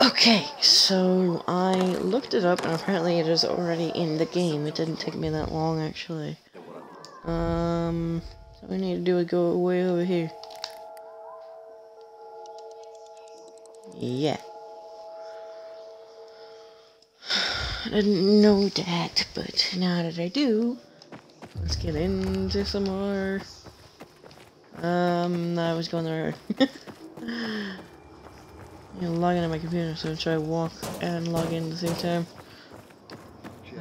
Okay, so I looked it up and apparently it is already in the game. It didn't take me that long actually. Um, so we need to do is go way over here. Yeah. I didn't know that, but now that I do, let's get into some more. Um, I was going there. You know, log into my computer, so try to walk and log in at the same time.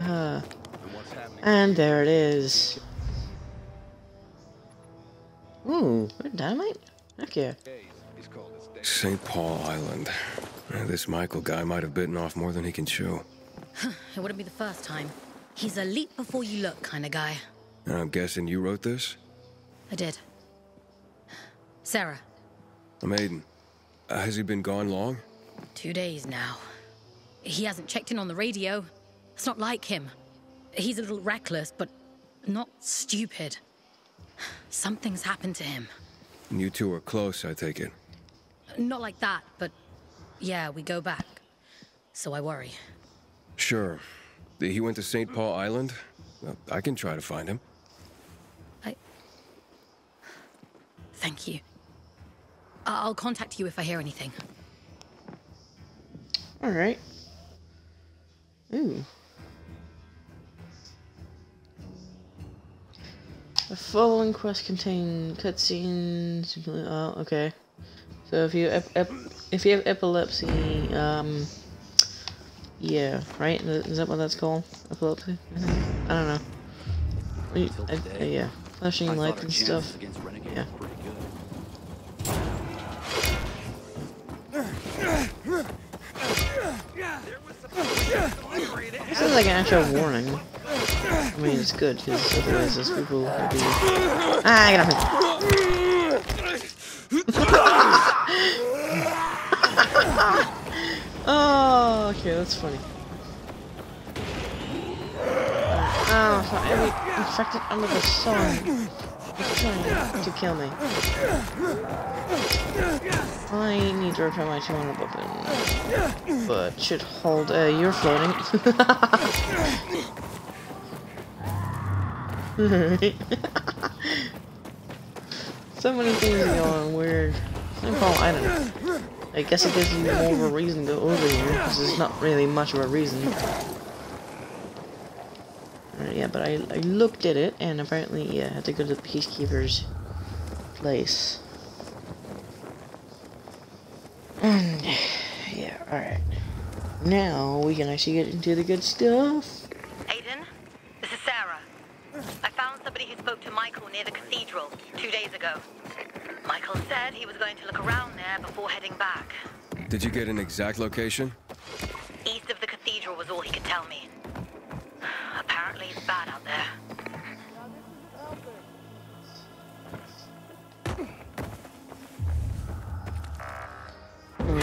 Uh, and there it is. Ooh, dynamite? Heck yeah. St. Paul Island. Uh, This Michael guy might have bitten off more than he can chew. It wouldn't be the first time. He's a leap before you look kind of guy. And I'm guessing you wrote this? I did. Sarah, Maiden. Uh, has he been gone long? two days now. He hasn't checked in on the radio. It's not like him. He's a little reckless, but not stupid. Something's happened to him. And you two are close, I take it. Not like that, but yeah, we go back. So I worry. Sure. He went to St. Paul Island? Well, I can try to find him. I. Thank you. I- I'll contact you if I hear anything. Alright. Ooh. The following quest contain cutscenes. Oh, okay. So if you ep- ep- if you have epilepsy, um, yeah, right? Is that what that's called? Epilepsy? I don't know. You- I- uh, yeah, flashing lights and stuff. Yeah. Like an actual warning. I mean, it's good because otherwise those people would be. Ah, get off me! oh, okay, that's funny. Oh, so every infected under the sun to kill me. I need to repair my 200 weapon. But should hold. Uh, you're floating. So many things going weird. I don't know. I guess it gives you more of a reason to go over here, because there's not really much of a reason. Alright, yeah, but I, I looked at it, and apparently, yeah, I had to go to the Peacekeeper's place. And, yeah, alright. Now, we can actually get into the good stuff. Aiden, this is Sarah. I found somebody who spoke to Michael near the cathedral two days ago. Michael said he was going to look around there before heading back. Did you get an exact location? East of the cathedral was all he could tell me. Apparently it's bad out there.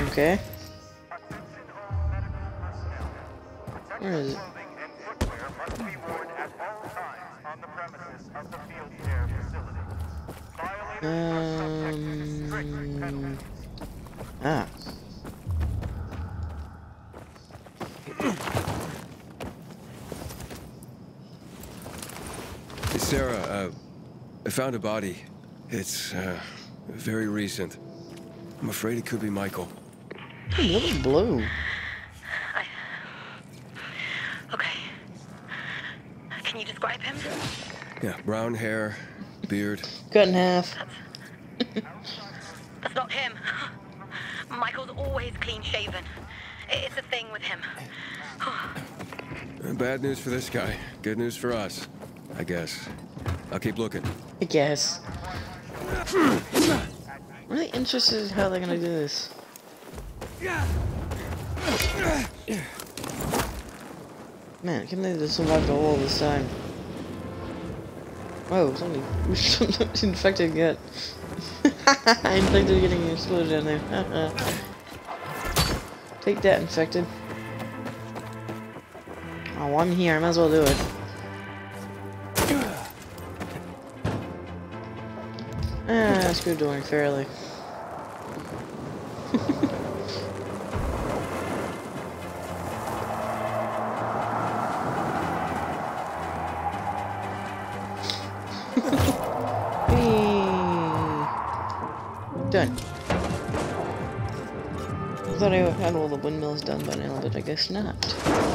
Okay. Where is it? Um. Ah. Sarah, uh, I found a body. It's, uh, very recent. I'm afraid it could be Michael. Hey, Look at blue. I... Okay. Can you describe him? Yeah, brown hair, beard. Cut in half. That's not him. Michael's always clean shaven. It's a thing with him. Uh, Bad news for this guy. Good news for us. I guess. I'll keep looking. I guess. Really interested in how they're gonna do this. Man, I can't believe they survived all this time. Whoa, somebody infected infected getting exploded down there. Take that, infected. Oh, I'm here. I might as well do it. Good doing fairly. Done. I thought I had all the windmills done by now, but I guess not.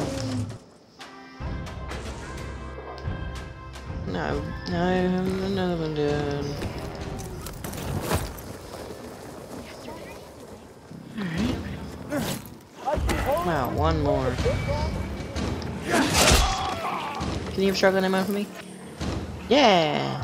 You have shotgun ammo for me? Yeah!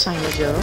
Sign to go,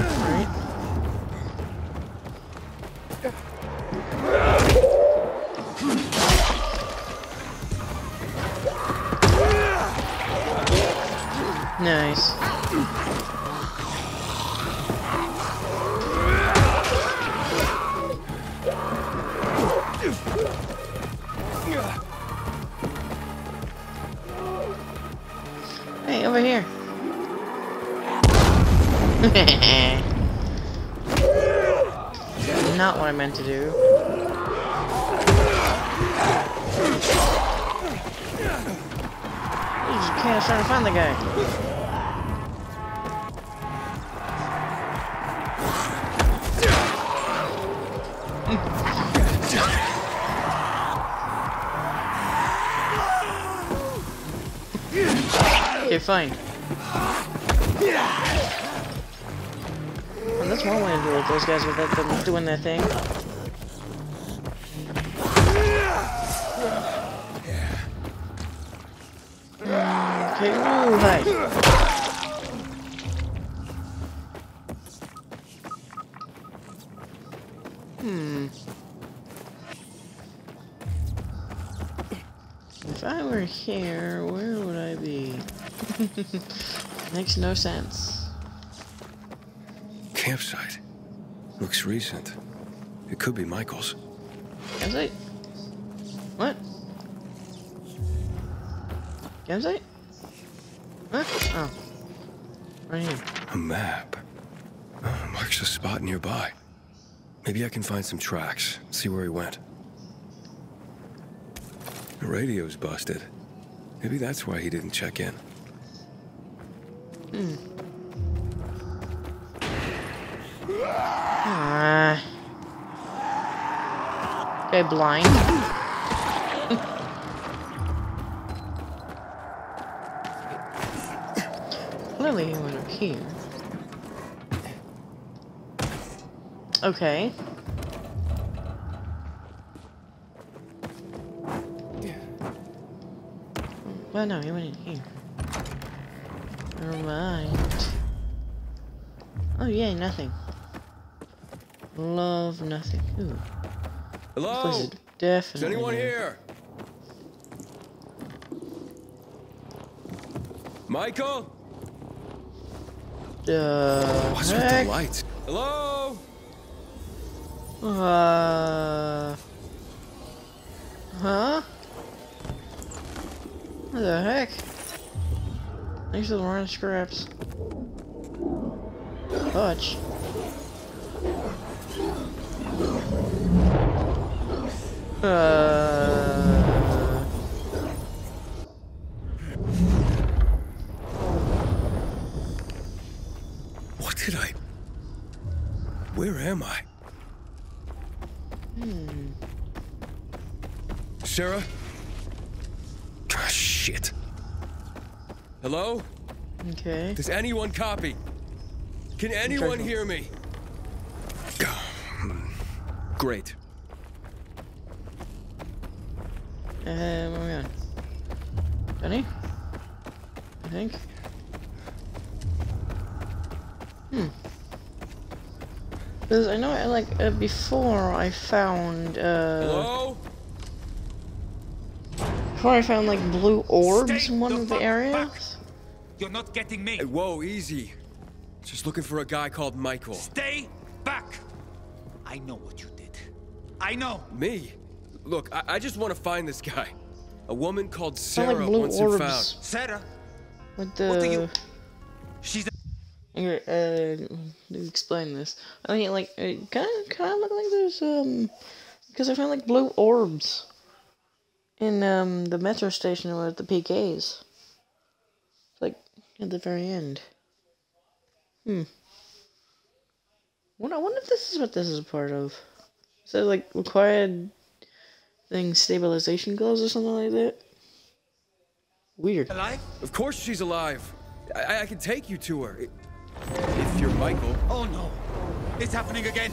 fine. Well, that's one way to deal with those guys without them doing their thing. Okay, ooh, hi. Hmm. If I were here, where would? Makes no sense. Campsite. Looks recent. It could be Michael's. Campsite? What? Campsite? What? Oh. Right here. A map. Uh, marks a spot nearby. Maybe I can find some tracks, see where he went. The radio's busted. Maybe that's why he didn't check in. Ah. Guy blind. Clearly he went up here. Okay. Well, no, he went in here. Never mind. Oh, yeah, nothing. Love nothing. Ooh, Hello? is definitely. Is anyone new. here? Michael? The What's with the heck? lights? Hello? Uh. Huh? What the heck? Thanks for the run scraps. Hutch. Uh. What did I... Where am I? Hmm. Sarah? Ah, shit. Hello? Okay. Does anyone copy? Can anyone hear me? Great. Uh, where are we on? Benny? I think. Hmm. Because I know, I, like, uh, before I found, uh... Hello? Before I found, like, blue orbs Stay in one of the areas. back. You're not getting me. Hey, whoa, easy. Just looking for a guy called Michael. Stay back. I know what you did. I know. Me? Look, I, I just want to find this guy. A woman called Found, Sarah like, blue wants him orbs. found. Sarah, What the... what do you... She's... Okay, uh, to explain this. I mean, like, it kind of, kind of look like there's, um, because I found, like, blue orbs in, um, the metro station with the PKs. Like, at the very end. Hmm. What, I wonder if this is what this is a part of. Is that, like, required thing stabilization gloves or something like that? Weird. Alive? Of course she's alive. I, I can take you to her. If you're Michael. Oh no. It's happening again.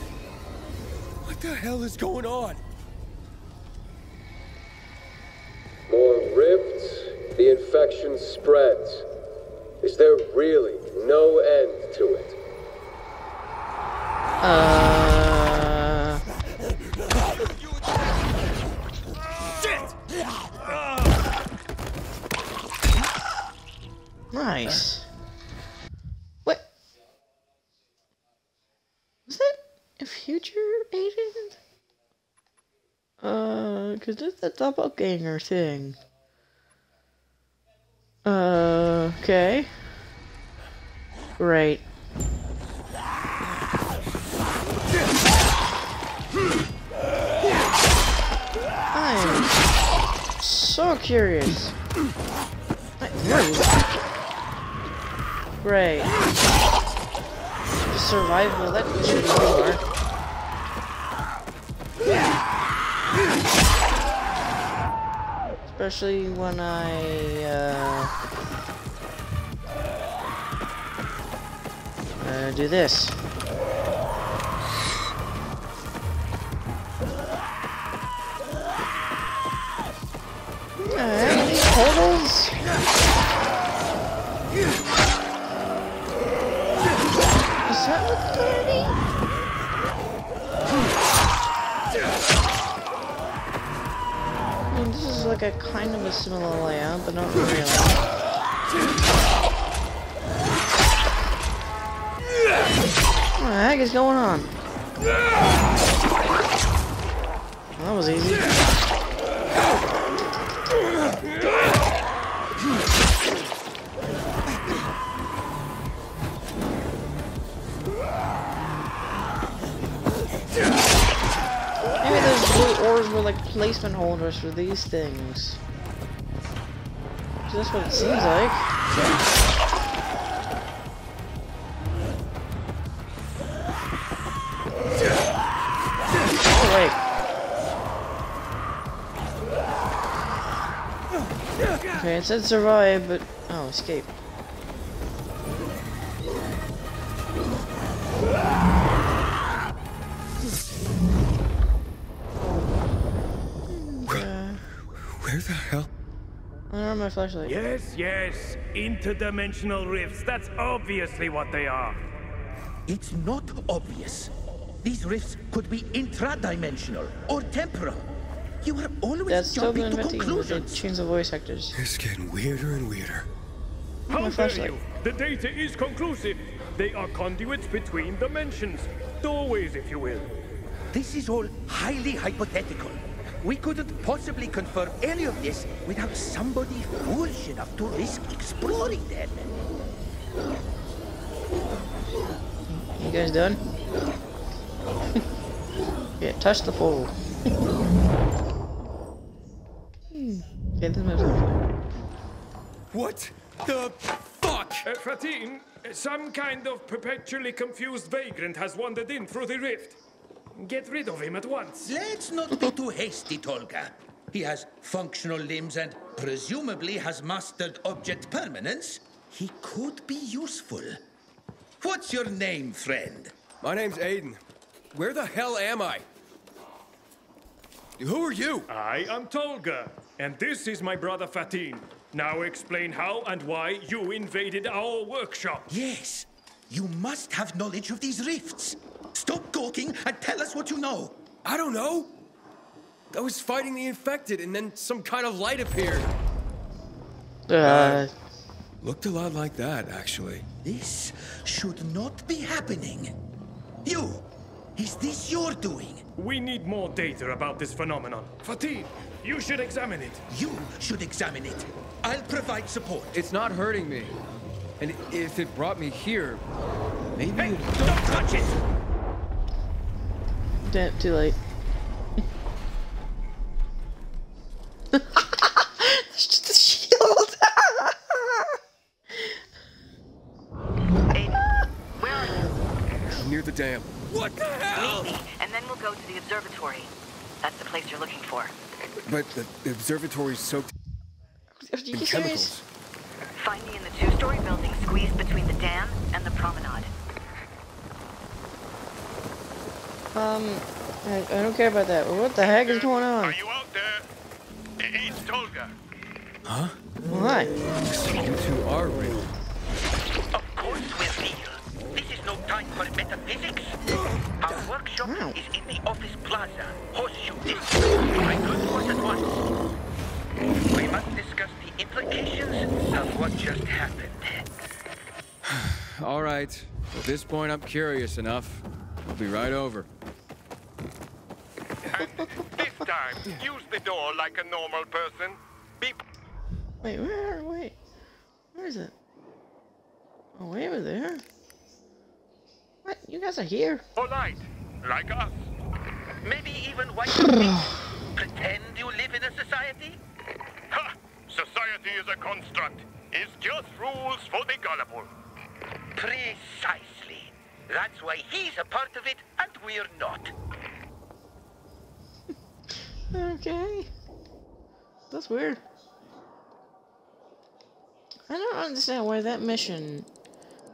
What the hell is going on? More rifts, the infection spreads. Is there really no end to it? Uh... Nice. What? Was that a future agent? Uh, cause that's the doppelganger thing. Okay. Right. I'm so curious. Great. Survival, that should be more. Especially when I, uh, uh, do this. Is that what like a kind of a similar layout, but not really. What the heck is going on? That was easy. Were like placement holders for these things. So that's what it seems like. Oh. Okay, it said survive, but... Oh, escape. Flashlight. Yes, yes. Interdimensional rifts. That's obviously what they are. It's not obvious. These rifts could be intradimensional or temporal. You are always That's still jumping been to inventing with the conclusions. change the voice actors. It's getting weirder and weirder. How my dare you? The data is conclusive. They are conduits between dimensions. Doorways, if you will. This is all highly hypothetical. We couldn't possibly confirm any of this without somebody foolish enough to risk exploring them. You guys done? yeah, touch the pole. hmm. Okay, this moves. What the fuck? Uh, Fatin, some kind of perpetually confused vagrant has wandered in through the rift. Get rid of him at once. Let's not be too hasty, Tolga. He has functional limbs and presumably has mastered object permanence. He could be useful. What's your name, friend? My name's Aiden. Where the hell am I? Who are you? I am Tolga, and this is my brother Fatin. Now explain how and why you invaded our workshop. Yes, you must have knowledge of these rifts. Stop gawking and tell us what you know. I don't know. I was fighting the infected and then some kind of light appeared. Uh, Looked a lot like that, actually. This should not be happening. You, is this your doing? We need more data about this phenomenon. Fatin, you should examine it. You should examine it. I'll provide support. It's not hurting me. And if it brought me here, maybe Hey, it... don't touch it! damn, too late. That's just a shield. Aiden, where are you? near the dam. What the hell? Meet me, and then we'll go to the observatory. That's the place you're looking for. But the, the observatory's soaked Are you in serious? Chemicals. Find me in the two-story building squeezed between the dam and the promenade. Um, I, I don't care about that. What the heck is going on? Are you out there? I- It's Tolga. Huh? Why? You two are real. Of course we're real. This is no time for metaphysics. Our workshop Wow. is in the office plaza, Horseshoe District. I could to us at once. We must discuss the implications of what just happened. All right. At this point, I'm curious enough. I'll be right over. And this time, use the door like a normal person. Be Wait, where? Wait, where is it? Oh, way over there. What? You guys are here? polite, like us. Maybe even white. your. Pretend you live in a society? Ha! Society is a construct. It's just rules for the gullible. Precisely. That's why he's a part of it and we're not. Okay. That's weird. I don't understand why that mission,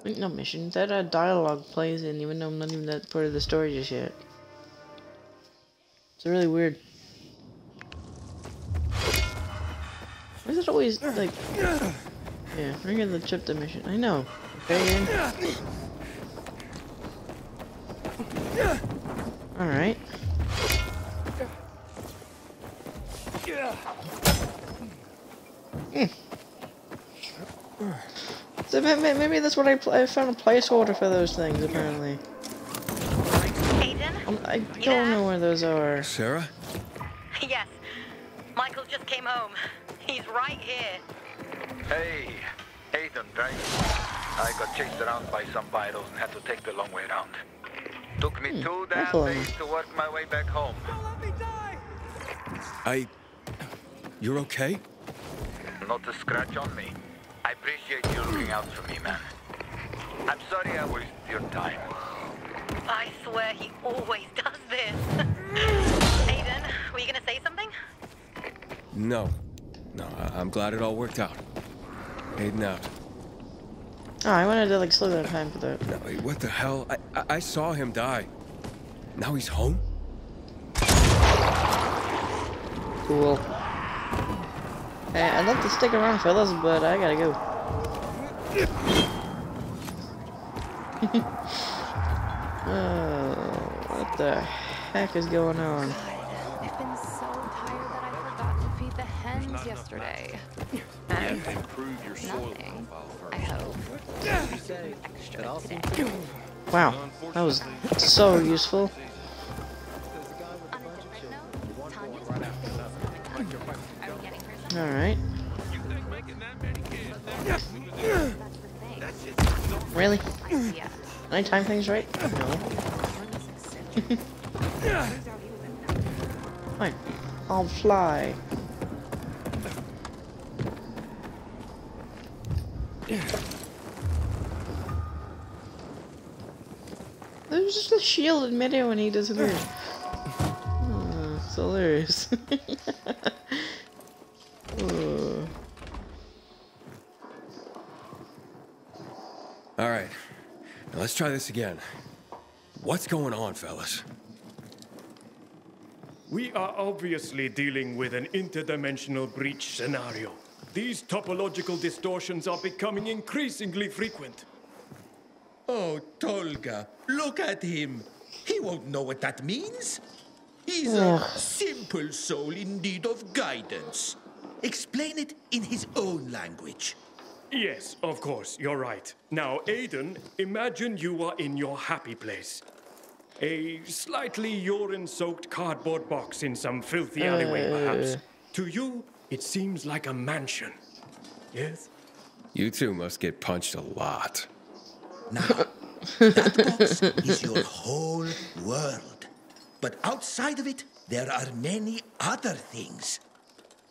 wait, no mission, that uh, dialogue plays in even though I'm not even that part of the story just yet. It's really weird. Why is it always like, yeah, bring in the chip the mission. I know. Okay. Ian. All right. So may- may- maybe that's what I, I found a placeholder for those things. Apparently, Aiden? Um, I don't there? know where those are. Sarah? Yes. Michael just came home. He's right here. Hey, Aiden, right? I got chased around by some viros and had to take the long way around. Took me two damn Michael. days to work my way back home. Don't let me die! I... You're okay? Not a scratch on me. I appreciate you looking out for me, man. I'm sorry I wasted your time. I swear he always does this. Aiden, were you gonna say something? No. No, I I'm glad it all worked out. Aiden out. Oh, I wanted to like slow down time for that. No, what the hell? I, I, I saw him die. Now he's home? Cool. Hey, I'd love to stick around, fellas, but I gotta go. oh, what the heck is going on? Hens yesterday. And Improve your nothing, I hope. Extra today. Wow, that was so useful. On a different note, Tanya's birthday Alright. Really? Can I time things right? No. Fine. I'll fly. There's just a shield in midair when he disappears. Oh, hmm, it's hilarious. Oh. All right. Now let's try this again. What's going on, fellas? We are obviously dealing with an interdimensional breach scenario. These topological distortions are becoming increasingly frequent. Oh, Tolga, look at him. He won't know what that means. He's Ugh. a simple soul in need of guidance. Explain it in his own language. Yes, of course, you're right. Now, Aiden, imagine you are in your happy place. A slightly urine soaked cardboard box in some filthy alleyway, perhaps. Uh. To you, it seems like a mansion. Yes? You two must get punched a lot. Now, That box is your whole world. But outside of it, there are many other things.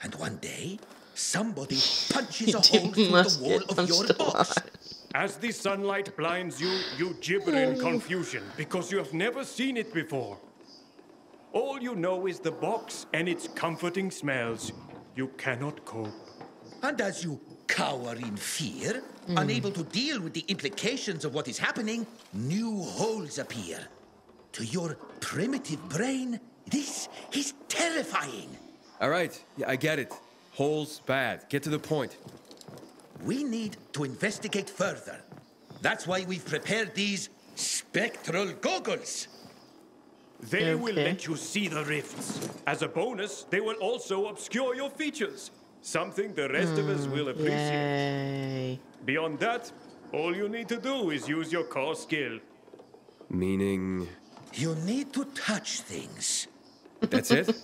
And one day, somebody punches a hole through the wall of your box. As the sunlight blinds you, you gibber in Oh. confusion because you have never seen it before. All you know is the box and its comforting smells. You cannot cope. And as you cower in fear, hmm. unable to deal with the implications of what is happening, new holes appear. To your primitive brain, this is terrifying. All right, yeah, I get it. Holes bad. Get to the point. We need to investigate further. That's why we've prepared these spectral goggles. They will let you see the rifts. As a bonus, they will also obscure your features. Something the rest of us hmm, will appreciate. Yay. Beyond that, all you need to do is use your core skill. Meaning, You need to touch things. that's it?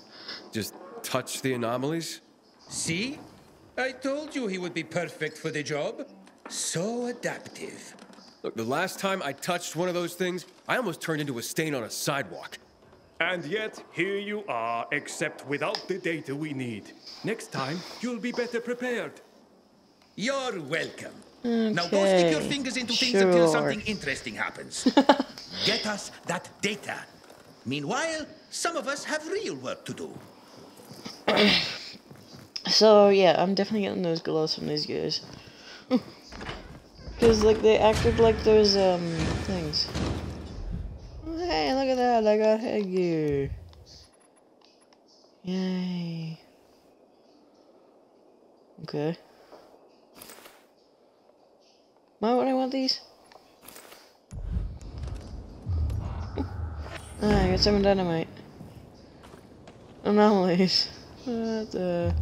Just touch the anomalies? See? I told you he would be perfect for the job. So adaptive. Look, the last time I touched one of those things, I almost turned into a stain on a sidewalk. And yet, here you are, except without the data we need. Next time, you'll be better prepared. You're welcome. Now go stick your fingers into things until something interesting happens. Get us that data. Meanwhile, some of us have real work to do. So yeah, I'm definitely getting those gloves from these guys. Cause like they acted like those um things. Hey, look at that! I got headgear. Yay. Okay. Why would I want these? Ah, I got some dynamite. Anomalies. What the?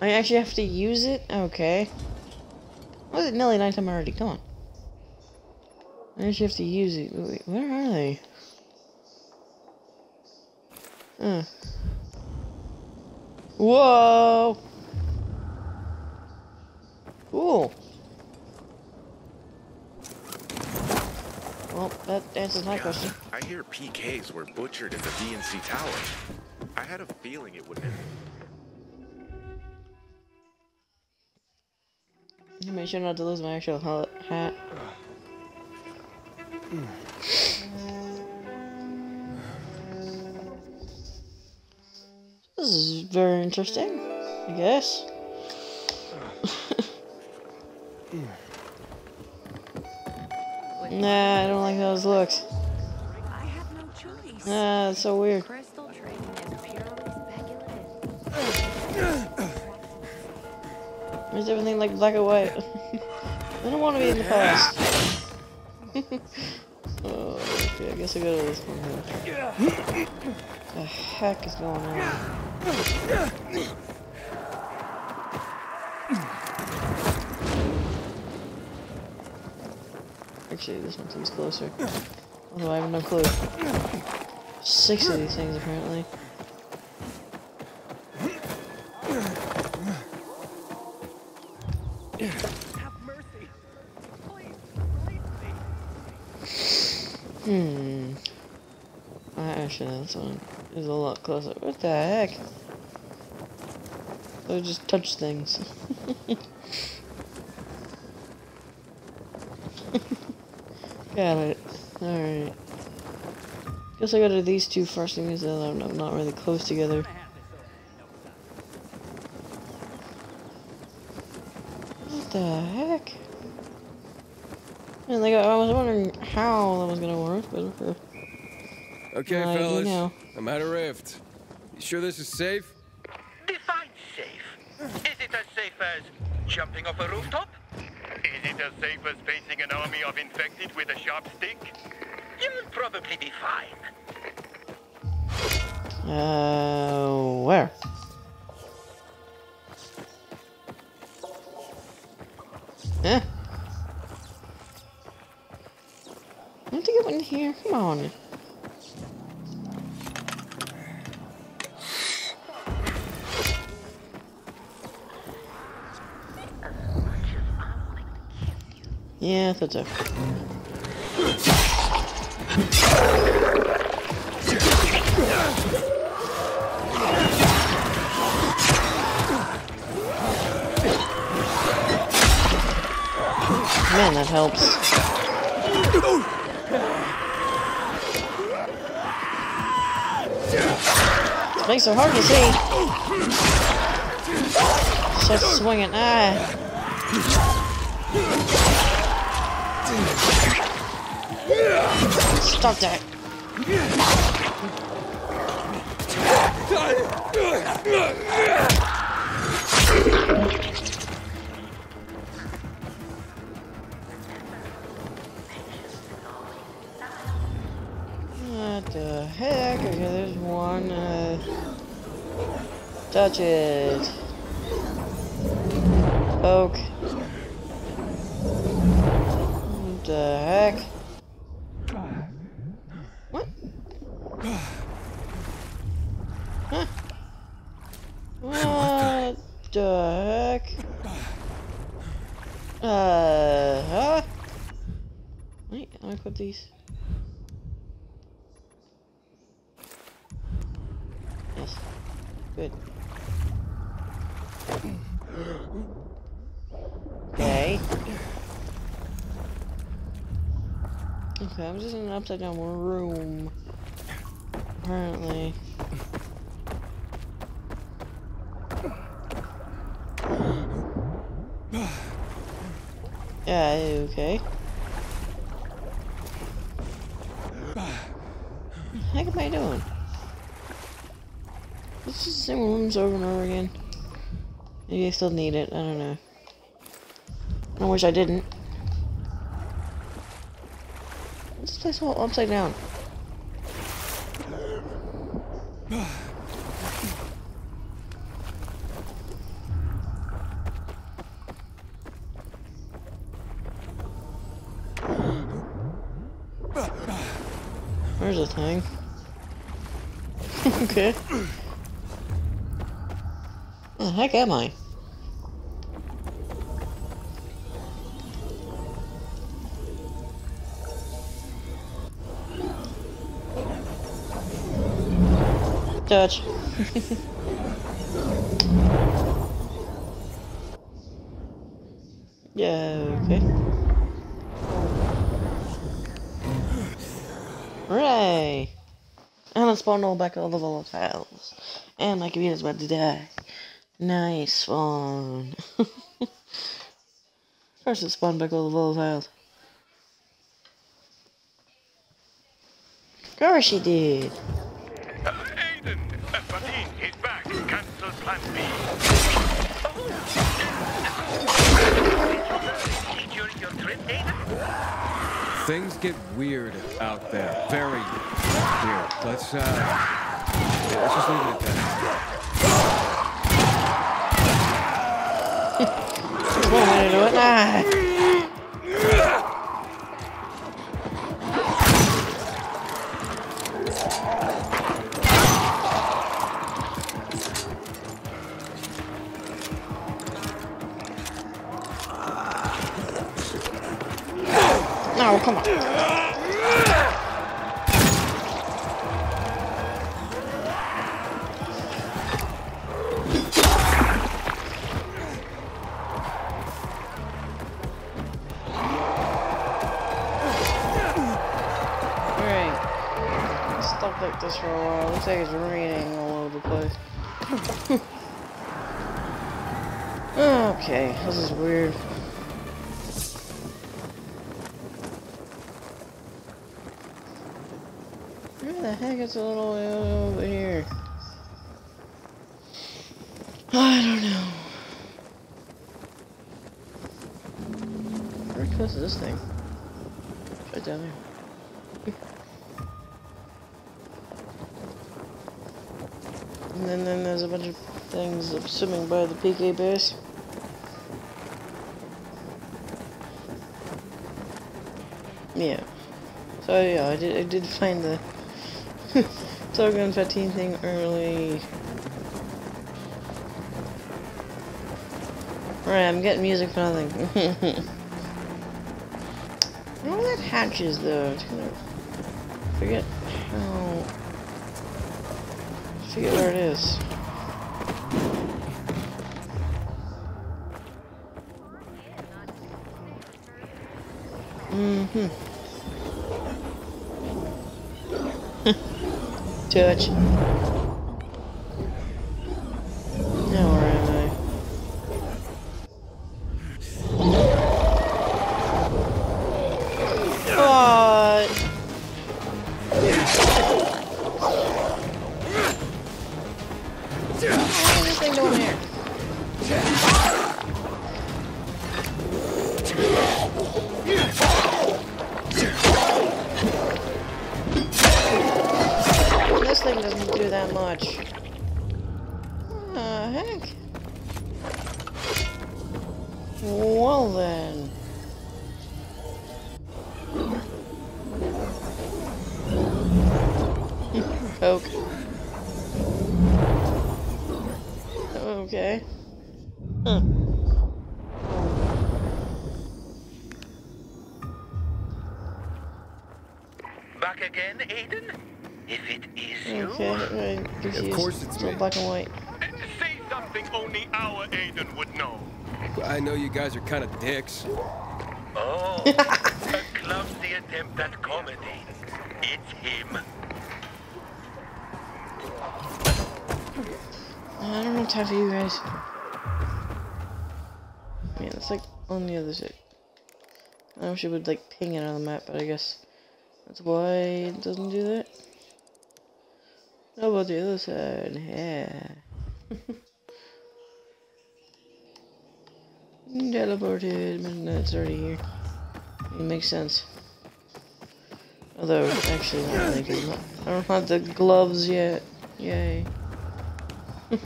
I actually have to use it? Okay. What is it nearly nighttime already? Come on. I actually have to use it. Wait, where are they? Huh. Whoa! Cool. Well, that answers my question. I hear PKs were butchered in the VNC tower. I had a feeling it would have. Make sure not to lose my actual hat. Interesting, I guess. nah, I don't like those looks. Nah, it's so weird. Crystal trading is purely everything like black and white? I don't want to be in the past. oh, okay, I guess I go to this one here. The heck is going on? Actually, this one seems closer. Although I have no clue. Six of these things, apparently. Hmm. I actually know this one is a lot closer. What the heck? So just touch things. Got it. Alright. Guess I gotta do these two first because they're not not really close together. What the heck? And like I was wondering how that was gonna work, but okay. I fellas. Know. I'm at a rift. You sure this is safe? Define safe. Is it as safe as jumping off a rooftop? Is it as safe as facing an army of infected with a sharp stick? You'll probably be fine. It. Man, that helps. Makes it hard to see. Start swinging. Ah. Stop that. What the heck? Okay, there's one. Uh, touch it. Poke. What the heck? What? Huh? What the heck? Uh, huh? Wait, let me put these. Yes. Good. Okay. Okay, I'm just in an upside down room. Apparently. Yeah, okay. Heck am I doing? It's just the same rooms over and over again. Maybe I still need it, I don't know. I wish I didn't. This place all upside down? Am I? Touch. yeah, okay. Hooray! And I spawned all back all the volatiles. And my computer's about to die. Nice spawn. First it spawned back all the volatiles. Of course she did. Uh, Aiden! Uh, Fatin, he's back. Cancel plan B. During your trip, Aiden? Things get weird out there. Very weird. Let's, uh... yeah, let's just leave it at that. One way to do things by the PK base. Yeah. So yeah, I did I did find the Togan 15 thing early. Right, I'm getting music for nothing. Where that hatches though. It's gonna forget how forget where it is. Touch. Now where am I? What? What is this thing doing here? Thing doesn't do that much. Uh, heck? Well then. Poke. Okay. Huh. Back again, Aiden? If it is you. Okay, I'm. Of course it's all me. black and white. Say something only our Aiden would know. I know you guys are kind of dicks. Oh, a clumsy attempt at comedy. It's him. I don't have time for you guys. Man, it's like on the other side. I wish it would like ping it on the map, but I guess that's why it doesn't do that. How about the other side? Yeah. Teleported, that's already here. It makes sense. Although, actually, not- I don't have the gloves yet. Yay.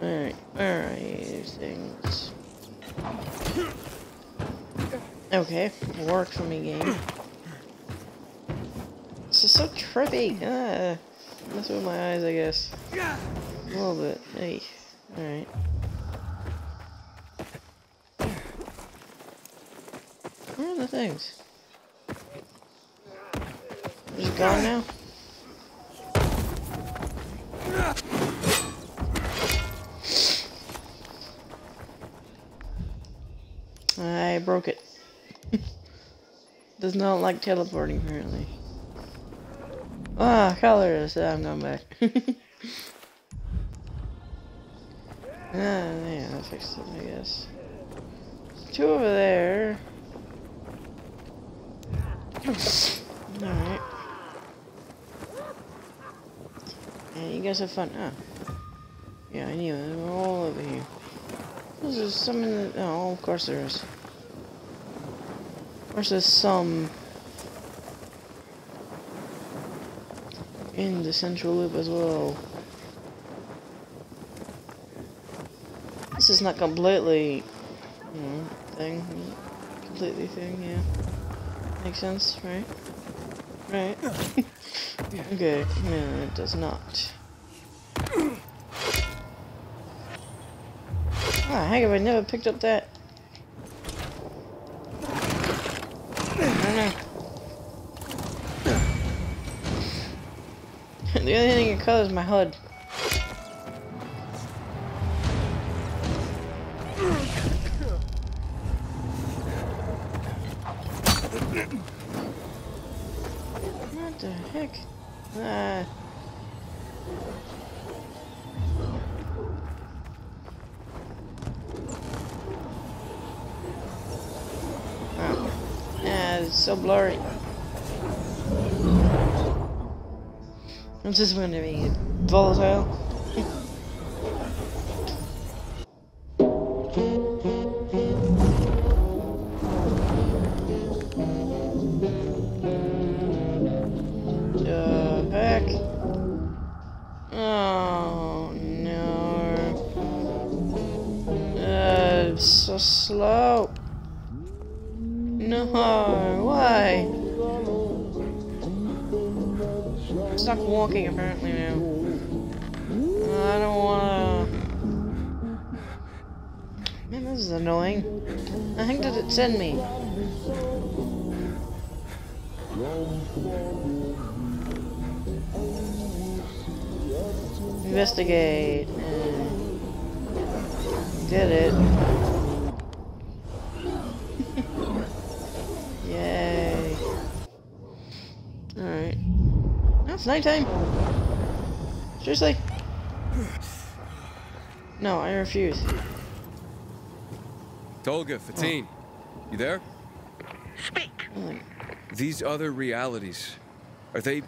Alright, alright, things. Okay, work for me, game. This is so trippy. Ah, mess with my eyes, I guess. A little bit. Hey, alright. Where are the things? It gone now? I broke it. Does not like teleporting apparently. Ah, colors. Ah, I'm going back. ah, yeah, that fixed it, I guess. Two over there. Alright. Yeah, you guys have fun. Ah. Yeah, I knew it. They're all over here. There's some in the... Oh, of course there is. Of course there's some... in the central loop as well. This is not completely you know, thing, completely thing. Yeah, makes sense, right? Right. okay. No, it does not. Ah, heck if I never picked up that. I don't know. color is my HUD? What the heck? Ah. Oh. It's so blurry. This is going to be volatile. the heck? Oh no. Uh, so slow. No, why? Stuck walking apparently now. I don't wanna. Man, this is annoying. I think mm. did it send me? Investigate. Did it. Yay. Alright. No, it's nighttime. Seriously? No, I refuse. Tolga, Fatin, you there? Speak. These other realities, are they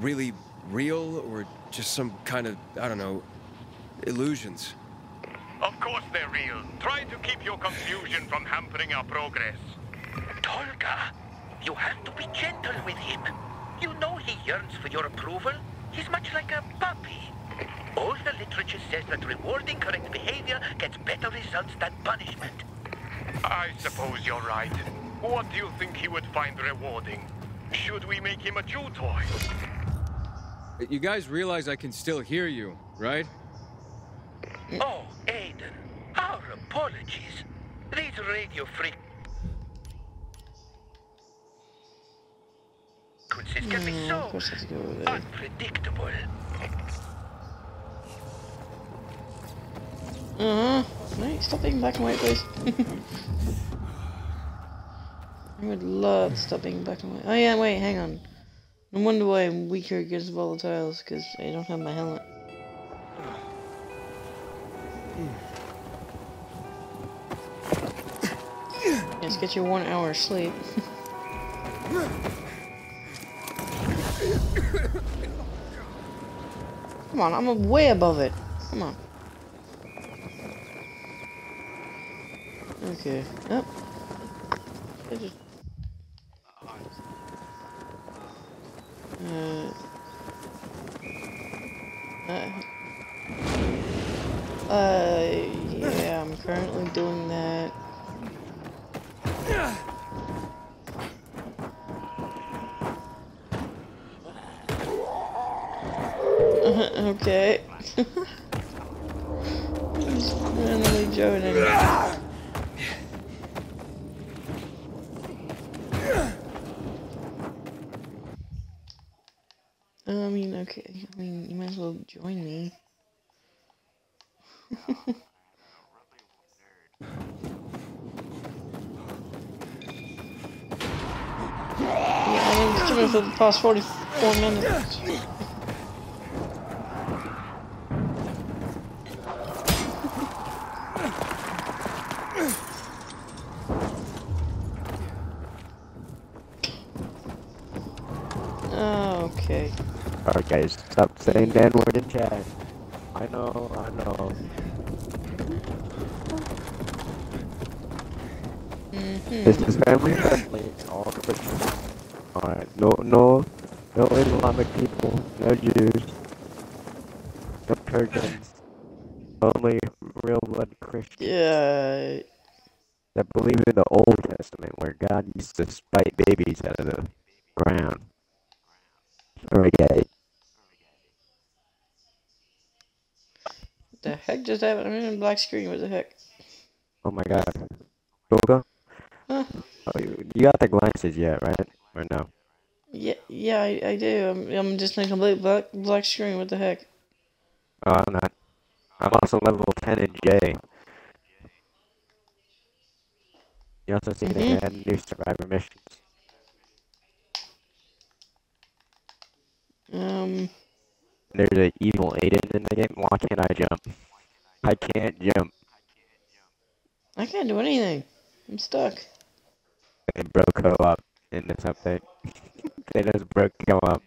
really real or just some kind of, I don't know, illusions? Of course they're real. Try to keep your confusion from hampering our progress. Tolga, you have to be gentle with him. You know he yearns for your approval. He's much like a puppy. All the literature says that rewarding correct behavior gets better results than punishment. I suppose you're right. What do you think he would find rewarding? Should we make him a Jew toy? You guys realize I can still hear you, right? Oh, Aiden, our apologies. These radio freak frequencies can be so of course I have to go over unpredictable. Uh huh. Right, stop being black and white, please. I would love to stop being black and white. Oh yeah, wait, hang on. No wonder why I'm weaker against volatiles, because I don't have my helmet. Let's get you one hour sleep. Come on, I'm way above it. Come on. Okay. Yep. I just... Uh... Uh... Uh, yeah, I'm currently doing that. okay. Just randomly joining. I mean, okay. I mean, you might as well join me. yeah, I've been streaming for the past 44 minutes. Okay. Alright guys, stop saying that word in chat. I know, I know. Mm-hmm. This is family friendly, all Christians. Alright, no, no, no Islamic people, no Jews, no Persians, only real blood Christians. Yeah. That believe in the Old Testament where God used to spite babies out of the ground. Alright guys. The heck just happened? I'm in a black screen. What the heck? Oh my god. Yoga? Huh? Oh, you, you got the glasses yet, right? Or no? Yeah, yeah, I, I do. I'm, I'm just in a complete black black screen. What the heck? Oh, I'm not. I'm also level 10 in J. You also see they Mhm. add new survivor missions. Um, There's an evil Aiden in the game. Why can't I jump? I can't jump. I can't do anything. I'm stuck. They broke co-op in this update. they just broke co-op.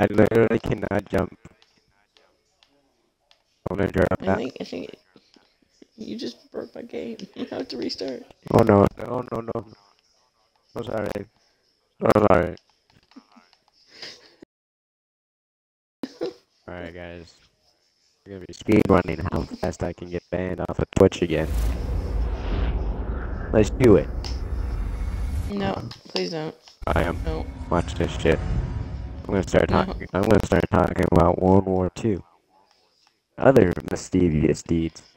I literally cannot jump. I'm gonna drop I that. think I think you just broke my game. You have to restart. Oh no, no, no, no. I'm sorry. I'm sorry. Alright guys. We're gonna be speedrunning how fast I can get banned off of Twitch again. Let's do it. No, please don't. I am. No. Watch this shit. I'm gonna start No. talking. I'm gonna start talking about World War II. Other mischievous deeds.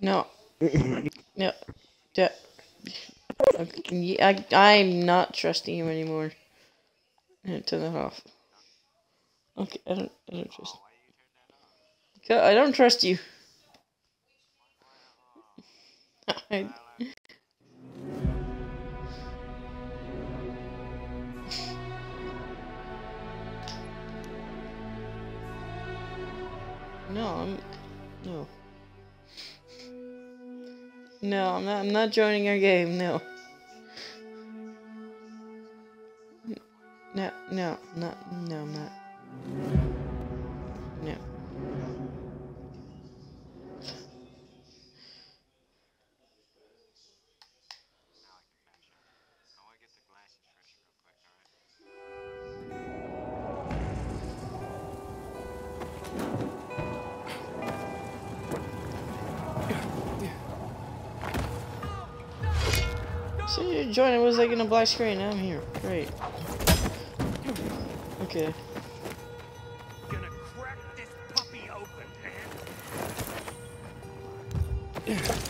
No. no. Yeah. I, I'm not trusting you anymore. Turn that off. Okay, I don't, I don't trust. Okay, I don't trust you. I, no, I'm no. No, I'm not. I'm not joining your game. No. No, no, no, no, I'm not. No. So you joining was like in a black screen. I'm here. Great. Okay. Yeah.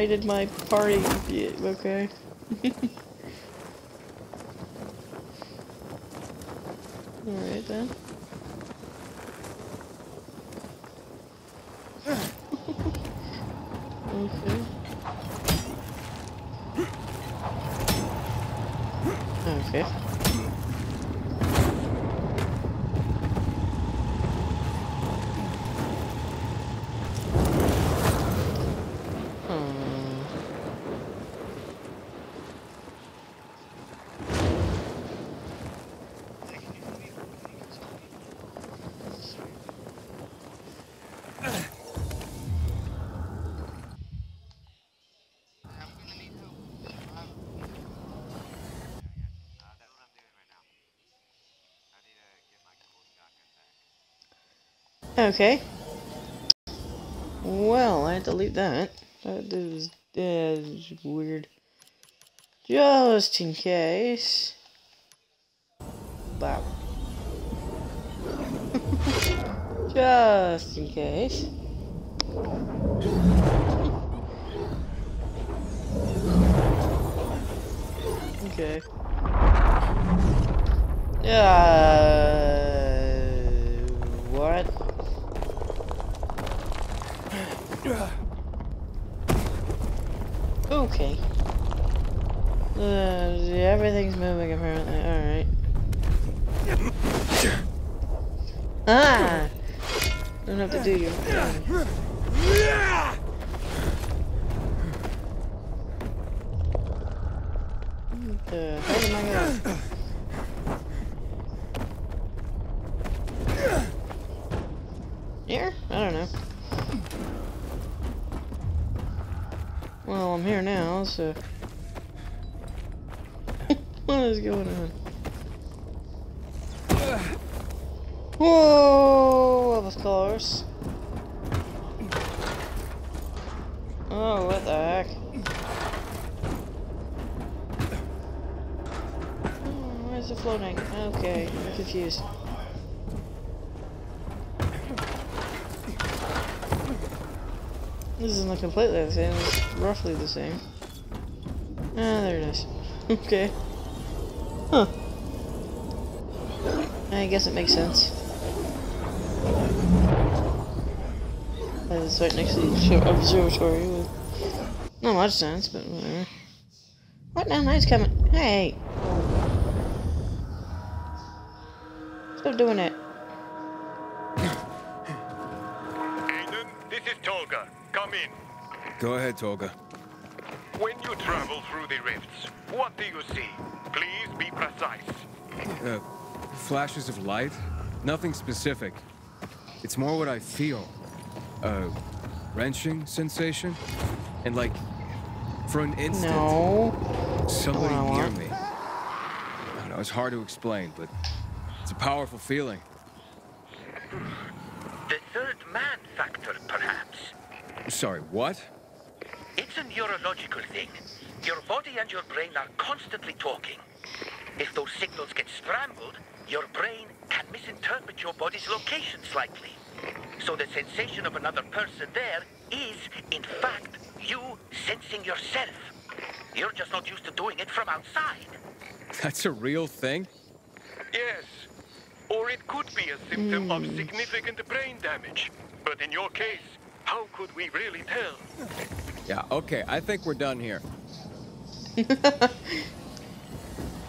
Raided my party. Yeah, okay. Alright then. Okay. Okay. Okay. Well, I had to leave that. That is, weird. Just in case. Wow. Just in case. Okay. Uh, Okay. Uh, everything's moving apparently. Alright. Ah! Don't have to do your thing. What the heck am I gonna... Here? I don't know. Well, I'm here now, so... what is going on? Whoa, that was close. Oh, what the heck? Oh, where's it floating? Okay, I'm confused. Isn't completely the same, it's roughly the same. Ah, there it is. okay. Huh. I guess it makes sense. It's right next to the observatory with not much sense, but whatever. What now? Night's coming. Hey! Stop doing it. Go ahead, Tolga. When you travel through the rifts, what do you see? Please be precise. Uh, flashes of light? Nothing specific. It's more what I feel. A wrenching sensation? And like, for an instant, No. somebody Come near me. I don't know, it's hard to explain, but it's a powerful feeling. The third man factor, perhaps. Sorry, what? It's a neurological thing. Your body and your brain are constantly talking. If those signals get scrambled, your brain can misinterpret your body's location slightly. So the sensation of another person there is, in fact, you sensing yourself. You're just not used to doing it from outside. That's a real thing? Yes. Or it could be a symptom of hmm. significant brain damage. But in your case, how could we really tell? Yeah, okay, I think we're done here.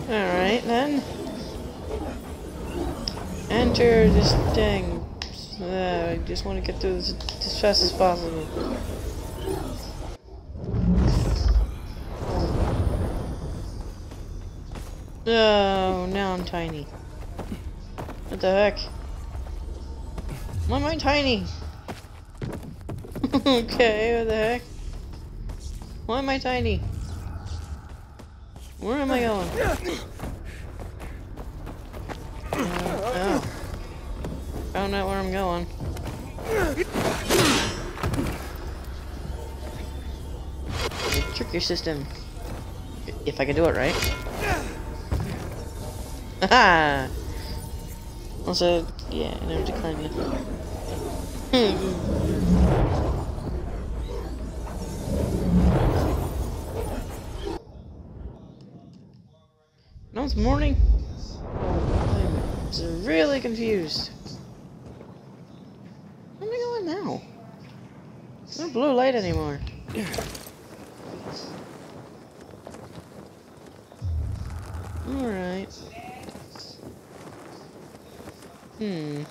Alright then. Enter this thing. Uh, I just want to get through this as fast as possible. Oh, now I'm tiny. What the heck? Why am I tiny? okay, what the heck? Why am I tiny? Where am I going? Uh, oh. Found out where I'm going. Trick your system. If I can do it right. Haha! Also, yeah, no decline it. No, morning. I'm really confused. Where am I going now? No blue light anymore. Alright. Hmm.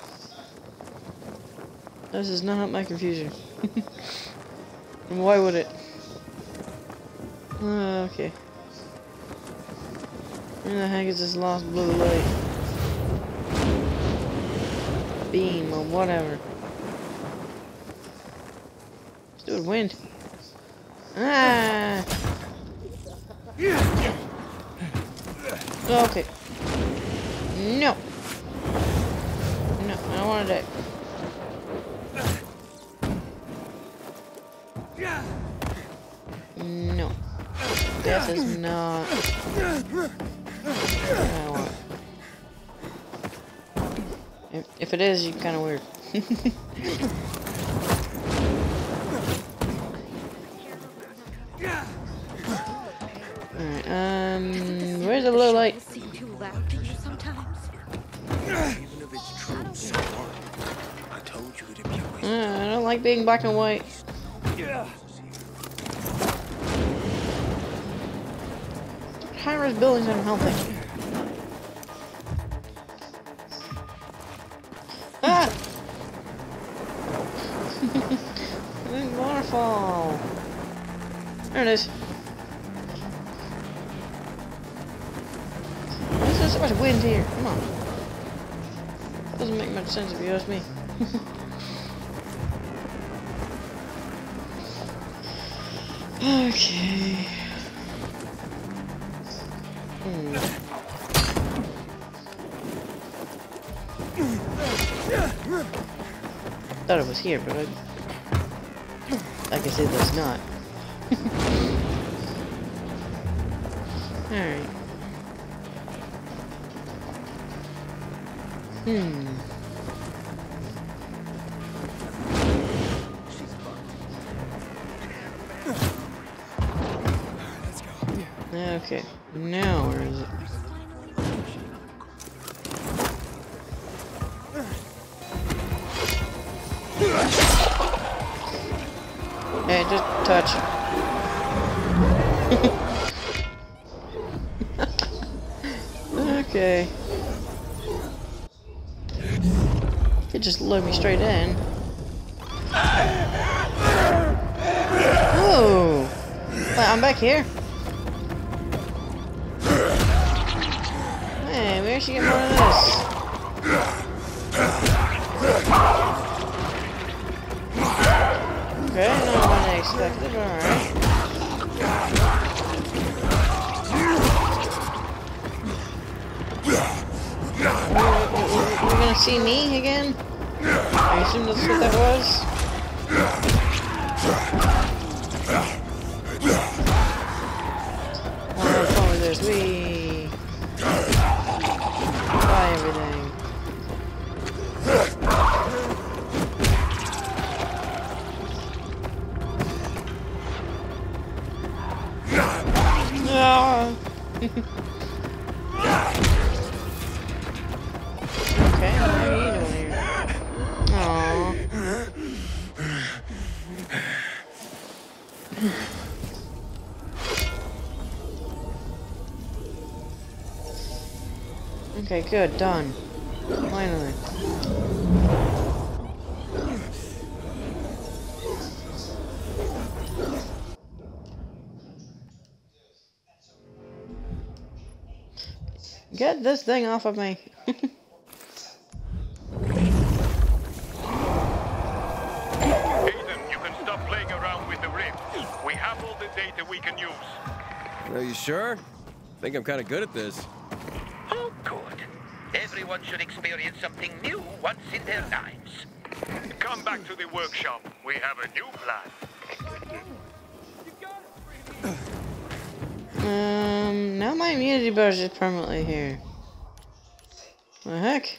This does not my confusion. why would it? Uh, okay. Where the heck is this lost blue light? Beam or whatever. It, wind. Ah! Okay. No. No, I don't want to die. No. This is not. It is, you're kind of weird. Alright, um. a low light. Uh, I don't like being black and white. High-rise buildings unhealthy. Ask me. okay. Hmm. Thought it was here, but I, I said, it's not. Alright. Lured me straight in. Oh! Wait, I'm back here. Hey, I should get more of this. Okay, not what I expected, alright. You're gonna see me again? I assume that's what that was? Oh. Okay, good, done. Finally. Get this thing off of me. Aiden, you can stop playing around with the rift. We have all the data we can use. Are you sure? I think I'm kind of good at this. Oh, good. Everyone should experience something new once in their lives. Come back to the workshop. We have a new plan. Um, now my immunity bar is just permanently here. What The heck?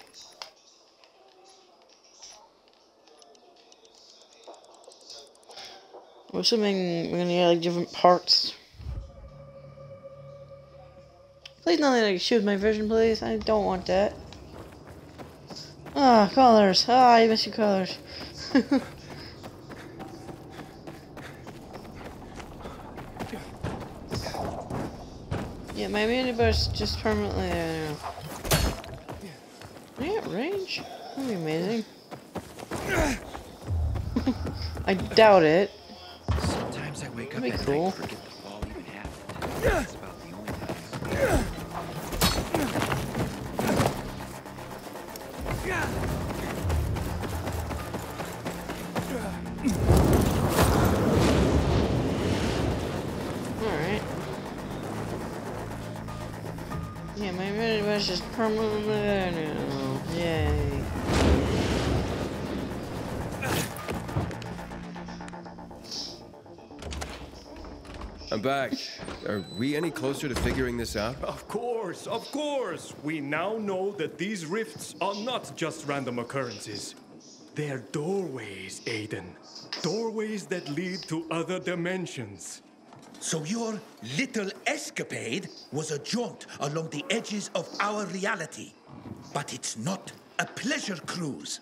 I'm assuming we're gonna get like different parts. Please not let it shoot my vision, please. I don't want that. Ah, colors. Ah, I miss your colors. yeah, my immunity bar is just permanently there now. Can I get range? That'd be amazing. I doubt it. Sometimes I wake up That'd be at cool. Alright. Yeah, my immunity bar is there now. Yay. I'm back. Are we any closer to figuring this out? Of course, of course. We now know that these rifts are not just random occurrences. They're doorways, Aiden. Doorways that lead to other dimensions. So your little escapade was a jaunt along the edges of our reality. But it's not a pleasure cruise.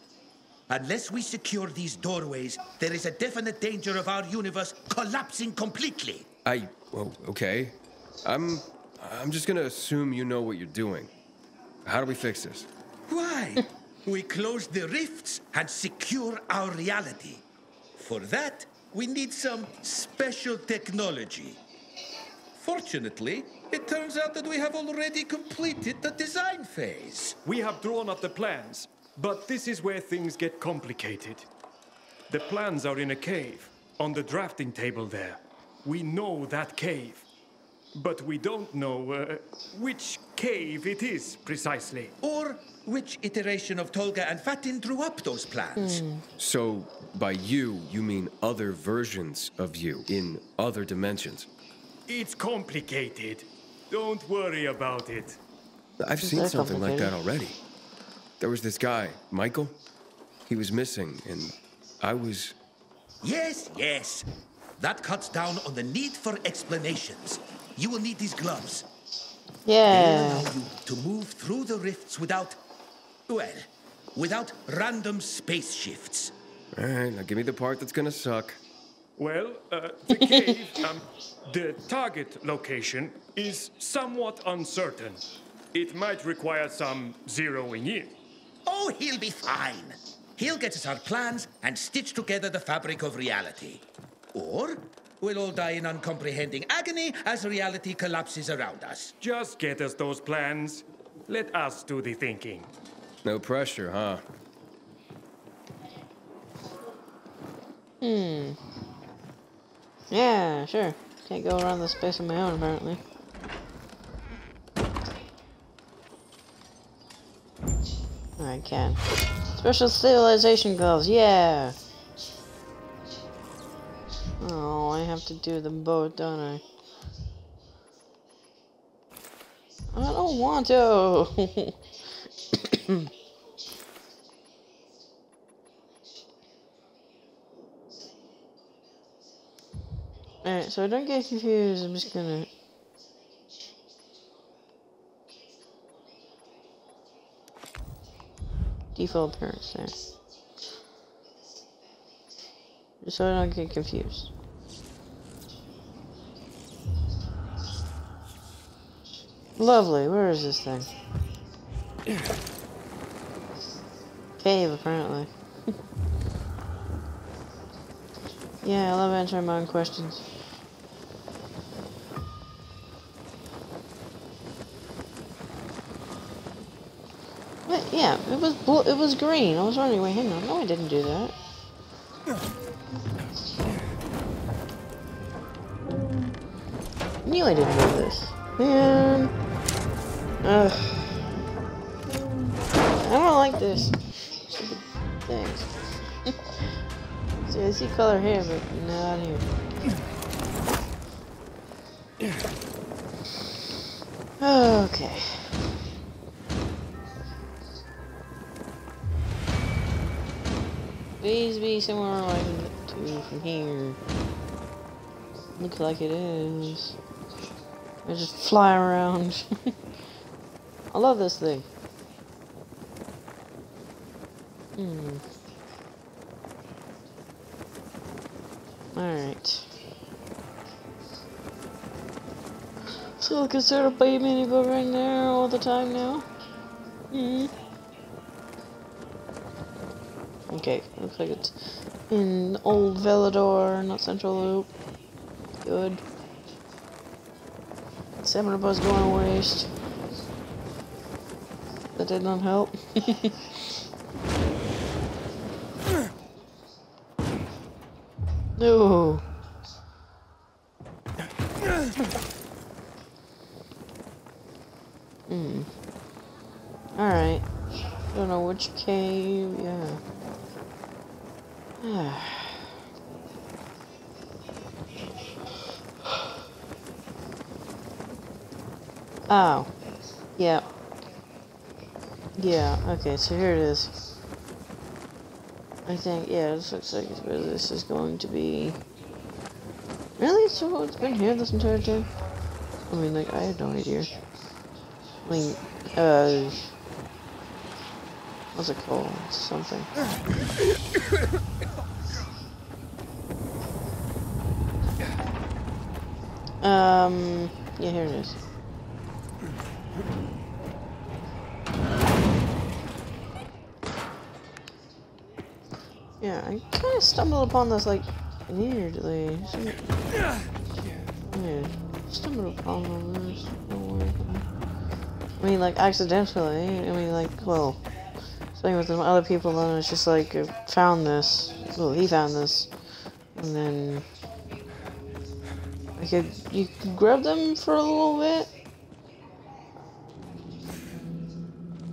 Unless we secure these doorways, there is a definite danger of our universe collapsing completely. I. Well, okay. I'm. I'm just gonna assume you know what you're doing. How do we fix this? Why? we close the rifts and secure our reality. For that, we need some special technology. Fortunately, it turns out that we have already completed the design phase. We have drawn up the plans, but this is where things get complicated. The plans are in a cave, on the drafting table there. We know that cave. But we don't know uh, which cave it is precisely. Or which iteration of Tolga and Fatin drew up those plans. So, by you, you mean other versions of you in other dimensions. It's complicated. Don't worry about it. I've Is seen something like that already. There was this guy, Michael. He was missing, and I was. Yes, yes. That cuts down on the need for explanations. You will need these gloves. Yeah. They Yeah. allow you to move through the rifts without, well, without random space shifts. All right, now give me the part that's gonna suck. Well, uh, the cave, um, the target location is somewhat uncertain. It might require some zeroing in. Oh, he'll be fine. He'll get us our plans and stitch together the fabric of reality. Or we'll all die in uncomprehending agony as reality collapses around us. Just get us those plans. Let us do the thinking. No pressure, huh? Hmm. Yeah, sure. Can't go around the space on my own, apparently. I can. Special stabilization gloves, yeah! Oh, I have to do them both, don't I? I don't want to! Alright, so don't get confused, I'm just gonna... Default appearance there. Just so I don't get confused. Lovely, where is this thing? Cave, apparently. yeah, I love answering my own questions. What? Yeah, it was bl- it was green. I was wondering, wait, hang on. No, I didn't do that. I knew I didn't do this. Man. Ugh. I don't like this. Stupid things. See, I see color here, but not here. Okay. Please be somewhere I can get to from here. Looks like it is. I just fly around. I love this thing. Hmm. Alright. So I can start a play minigo right there all the time now. Hmm. Okay, looks like it's in Old Villedor, not Central Loop. Good. Stamina buzz going to waste. That did not help. no. Hmm. Alright. Don't know which cave, yeah. oh. Yeah. Yeah, okay, so here it is. I think, yeah, this looks like where this is going to be. Really? So it's been here this entire time? I mean, like, I had no idea. I mean, uh... What's it called? Something. Um, yeah, here it is. Yeah, I kind of stumbled upon this, like, weirdly. Some- Yeah, stumbled upon this. I mean, like, accidentally. I mean, like, well, speaking with some other people, then it's just like, uh, found this. Well, he found this. And then I could you could grab them for a little bit.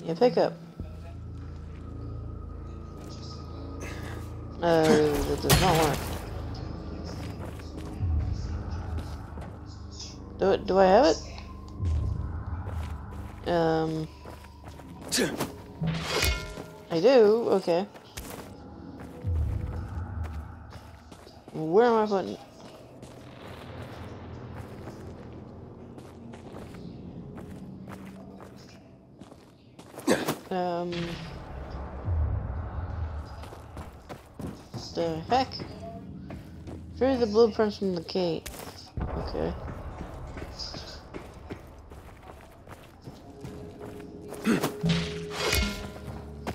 Yeah, pick up. Uh, that does not work. Do it? Do I have it? Um. I do. Okay. Where am I putting? Um. Heck? Free the blueprints from the gate. Okay.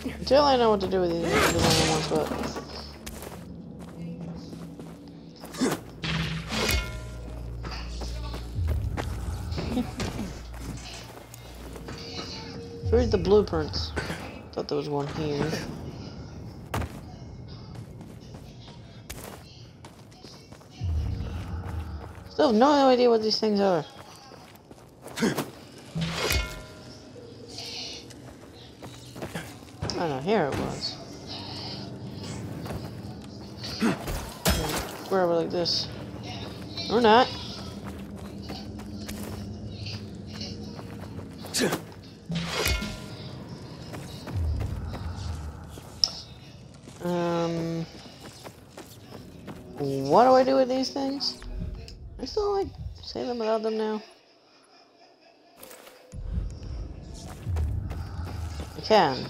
Until I know what to do with these ones, but. Where's the blueprints? Thought there was one here. Still have no idea what these things are. Oh no, here it was. It like this. Or not. Them without them now. I can.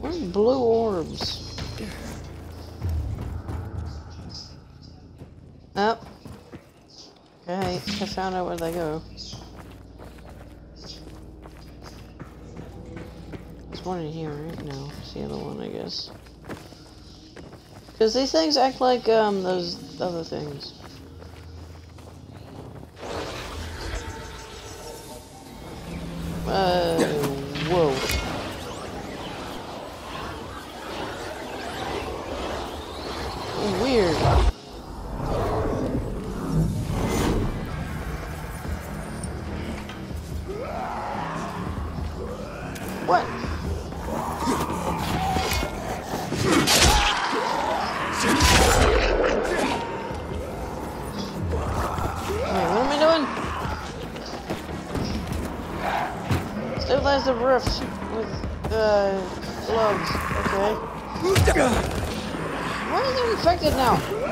Where's blue orbs? Oh. Okay, I found out where they go. There's one in here right now. It's the other one, I guess. Because these things act like um those other things. Now?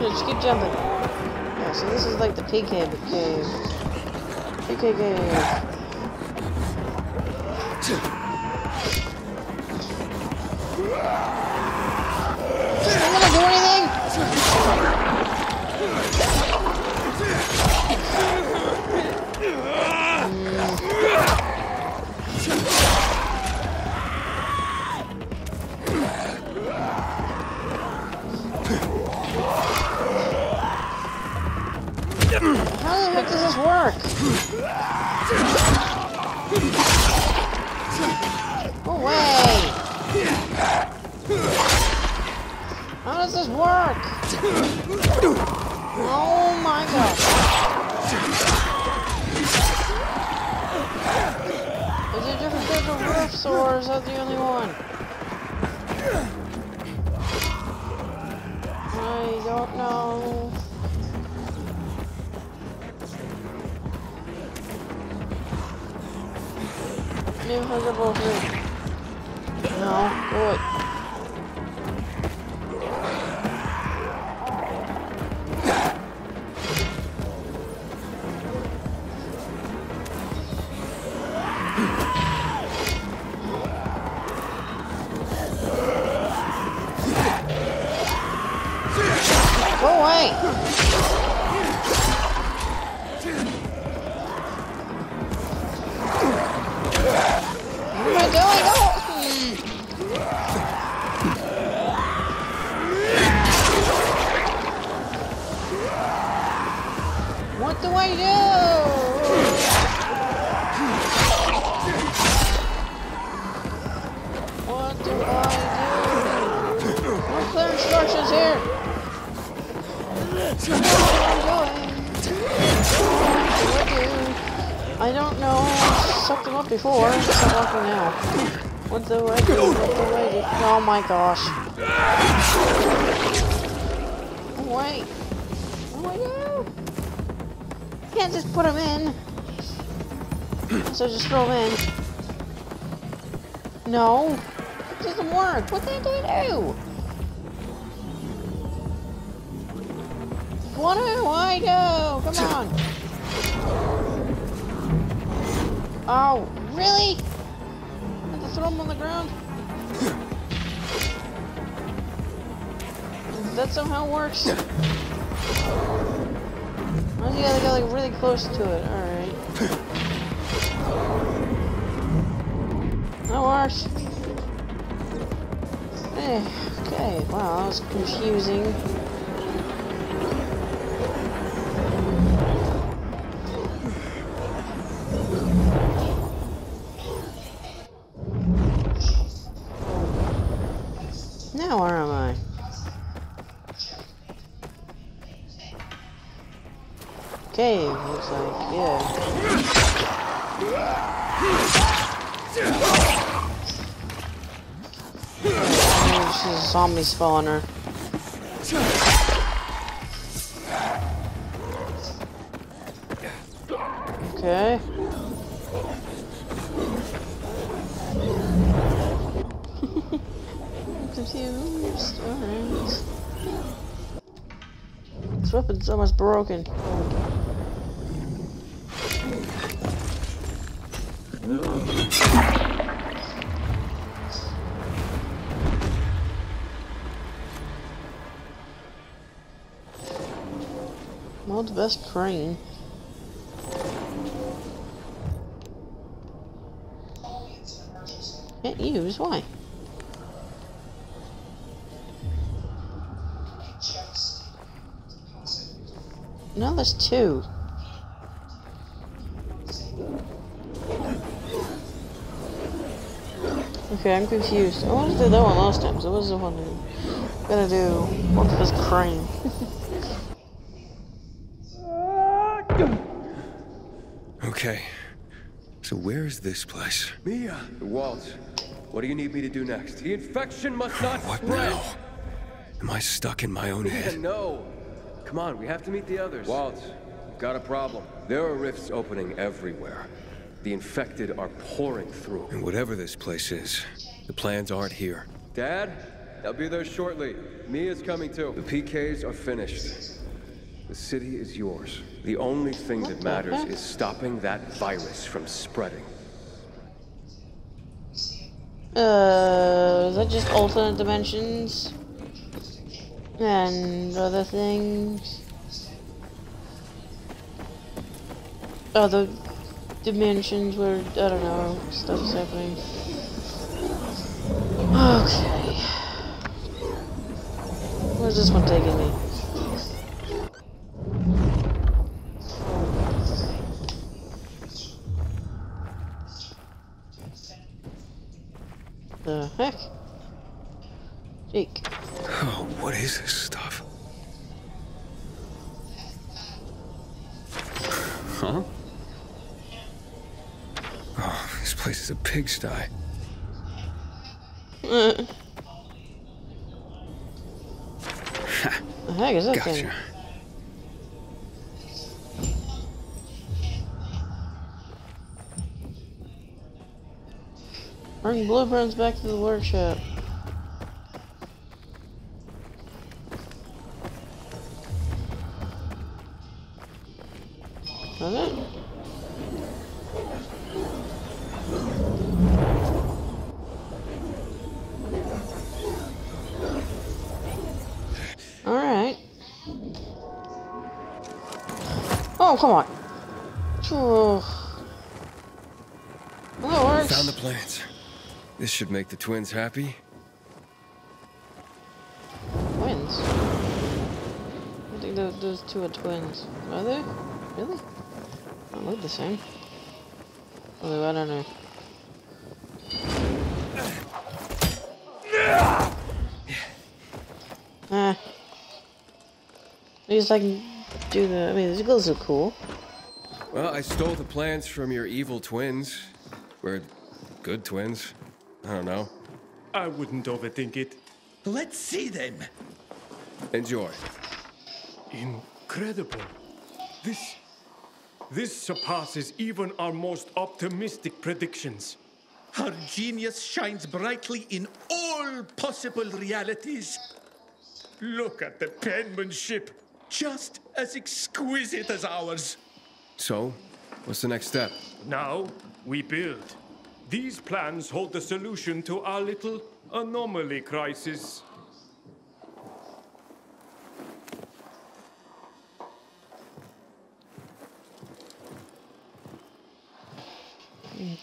Yeah, just keep jumping. Yeah, so this is like the PK cave. PK cave. Does this work? Away! How does this work? Oh my god. Is there different types of roofs or is that the only one? I don't know. Invisible thing. No, Oh like, yeah. There's just zombie spawner. Okay. Confused. Alright. This weapon's almost broken. World's best crane. Can't use, why? No, there's two. Okay, I'm confused. I wanted to do that one last time, so what is the one I'm gonna do? What's this crane? Okay. So where is this place? Mia! Walt, what do you need me to do next? The infection must oh, not What spread! now? Am I stuck in my own Mia, head? no! Come on, we have to meet the others. Walt, we've got a problem. There are rifts opening everywhere. The infected are pouring through. And whatever this place is, the plans aren't here. Dad, they'll be there shortly. Mia's coming too. The PKs are finished. The city is yours. The only thing that matters is stopping that virus from spreading. Uh, is that just alternate dimensions? And other things? Other dimensions where, I don't know, stuff is happening. Okay. Where's this one taking me? The heck? Jake. Oh, what is this pigsty. Uh. the heck is that Gotcha. thing? Bring blueprints back to the workshop. It? Oh, come on. Well, works. Found the plants. This should make the twins happy. Twins? I think those, those two are twins. Are they? Really? They look the same. Although, I don't know. Least I can do the. I mean, these girls are cool. Well, I stole the plans from your evil twins. We're good twins. I don't know. I wouldn't overthink it. Let's see them. Enjoy. Incredible. This. This surpasses even our most optimistic predictions. Our genius shines brightly in all possible realities. Look at the penmanship, just as exquisite as ours. So, what's the next step? Now, we build. These plans hold the solution to our little anomaly crisis.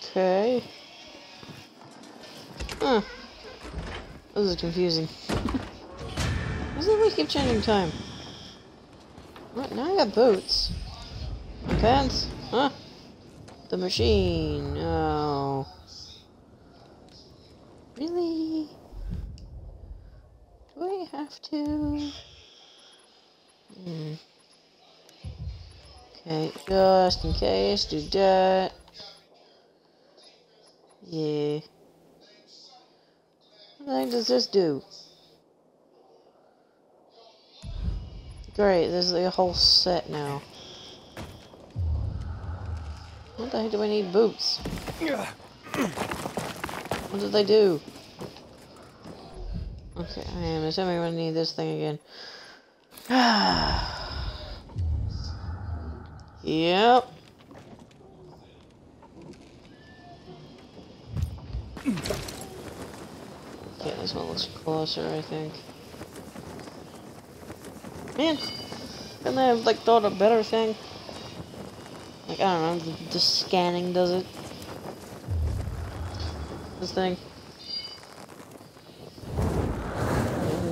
Okay. Huh. This is confusing. Doesn't we keep changing time? What? Now I got boots. Pants? Huh? The machine. Oh. Really? Do I have to? Hmm. Okay, just in case, do that. Yeah. What the heck does this do? Great, there's a whole set now. What the heck do I need boots? What did they do? Okay, I am assuming I need this thing again. yep. Okay, this one looks closer, I think. Man, couldn't I have like thought a better thing? Like I don't know, the, the scanning does it. This thing.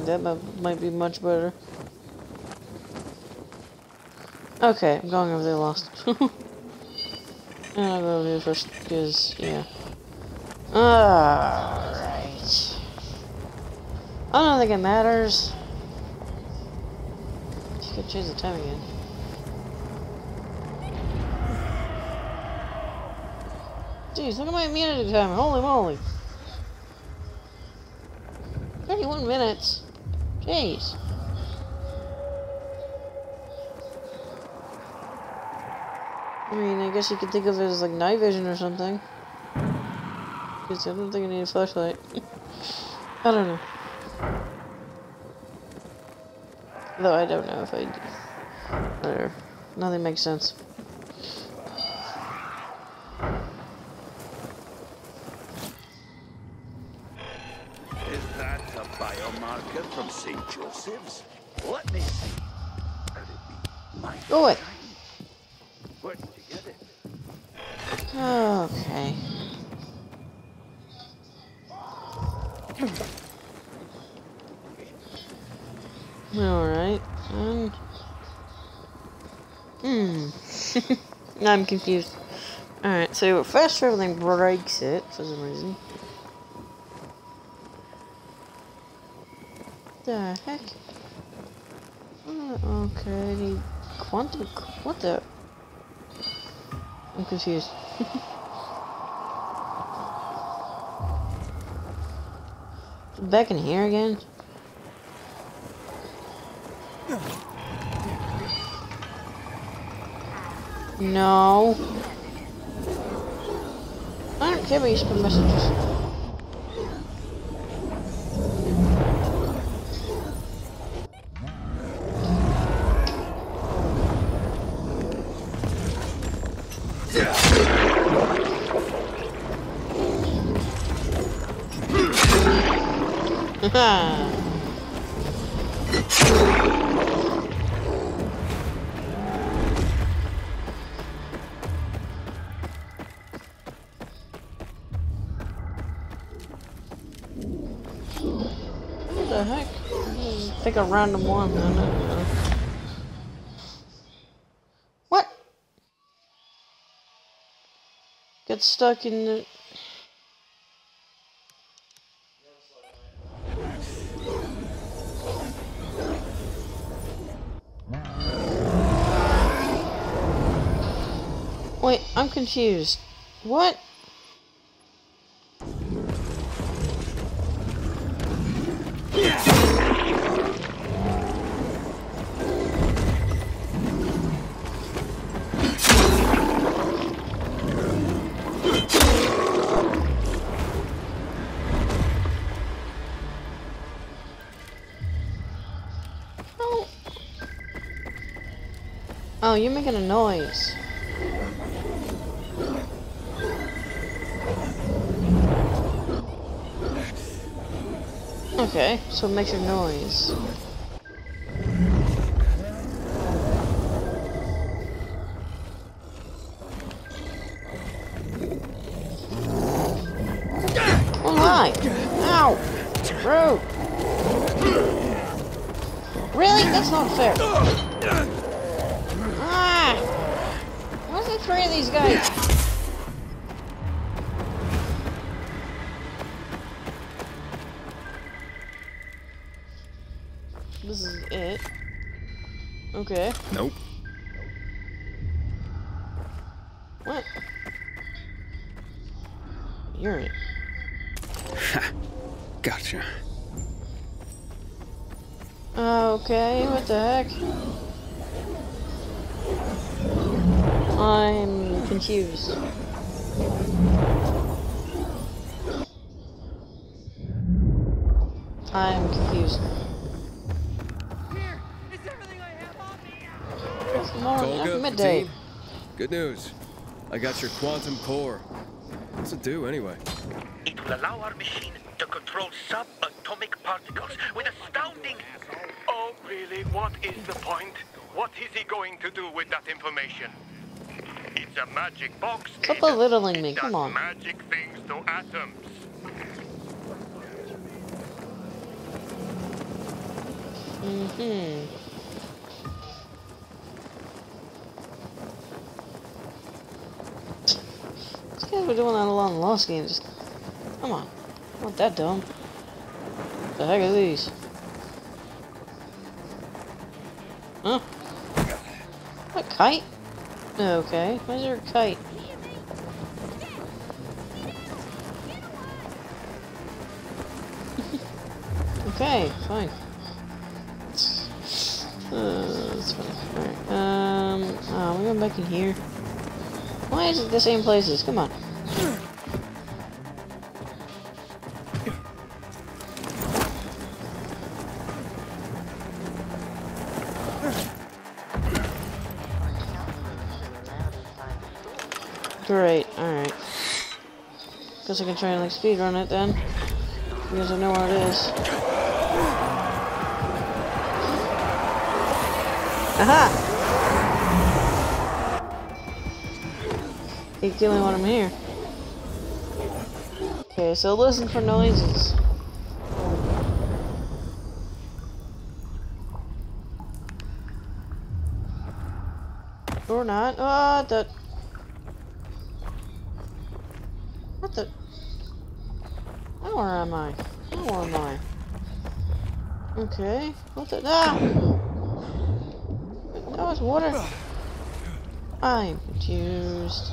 That might, be much better. Okay, I'm going over there lost. and I'll go over here first, because, yeah. Alright. I don't think it matters. Change the time again. Jeez, look at my immunity timer. Holy moly. 31 minutes. Jeez. I mean, I guess you could think of it as like night vision or something. Because I don't think I need a flashlight. I don't know. Though I don't know if I do. Whatever. Nothing makes sense. Is that a biomarker from St. Joseph's? Let me see. Could it be my Go away. Where did you get it? Okay. Alright. Um. Hmm. Confused. Alright, so fast traveling breaks it for some reason. The heck? Uh, okay, quantum. What the? I'm confused. Back in here again? No. I don't care about you spam messages. Pick a random one. No. What? Get stuck in the. Wait, I'm confused. What? You're making a noise. Okay, so it makes a noise. Morning, Tolga, it's midday. team. Good news. I got your quantum core. What's it do anyway? It will allow our machine to control subatomic particles with astounding... Oh, really? What is the point? What is he going to do with that information? It's a magic box. Stop belittling me, It come on. magic things to atoms. Mm-hmm. These guys were doing that a lot in the Lost come on. Not that dumb. The heck are these? Huh? A kite? Okay. Why is there a kite? okay, fine. Uh, that's fine. Alright. Um, oh, we're going back in here. Why is it the same places? Come on. Guess I can try and like speedrun it then. Because I know where it is. Aha! Keep killing when I'm here. Okay, so listen for noises. Or not. Ah, oh, the. What the? Now where am I? Now where am I? Okay. What the? Ah! That was water. I'm confused.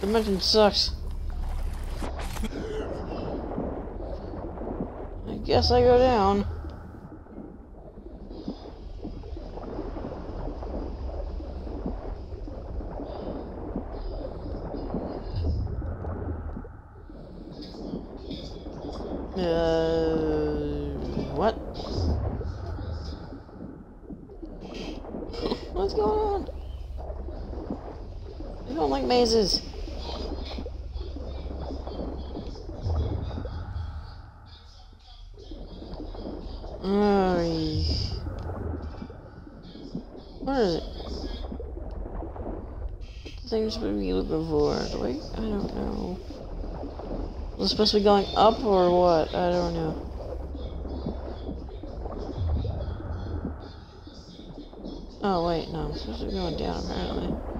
Dimension sucks. I guess I go down. Uh, what? What's going on? I don't like mazes. What is it? The thing's supposed to looking for. Wait, I don't know. Was it supposed to be going up or what? I don't know. Oh wait, no, I'm supposed to be going down apparently.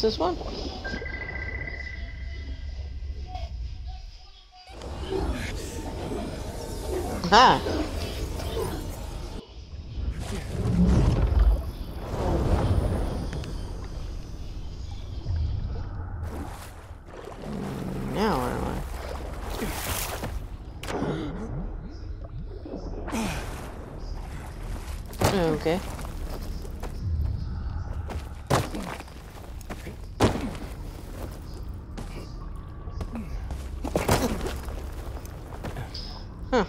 This this one? Ah. Now where am I? Okay. Huh.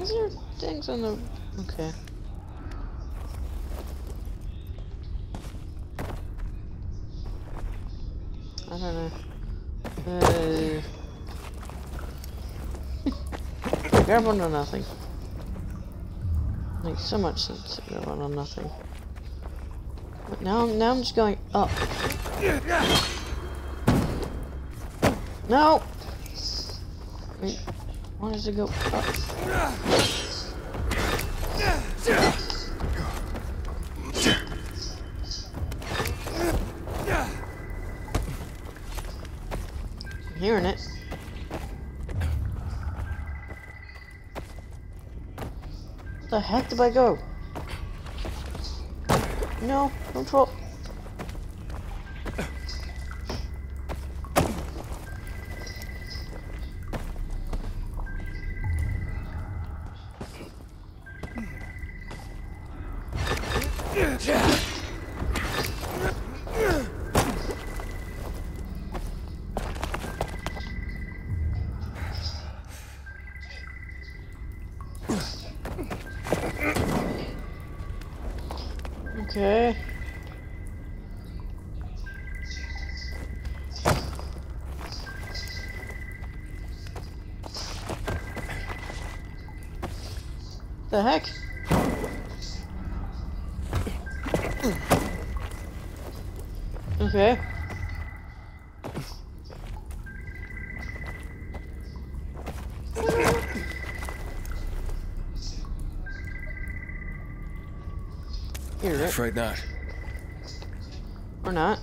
Is there things on the... Okay. I don't know. Uh... one or nothing. Makes so much sense to one or nothing. But now, now I'm just going up. No! Wait, why does it go up? Heck did I go? No, don't fall. The heck? Okay. Hear it. Afraid not. Or not.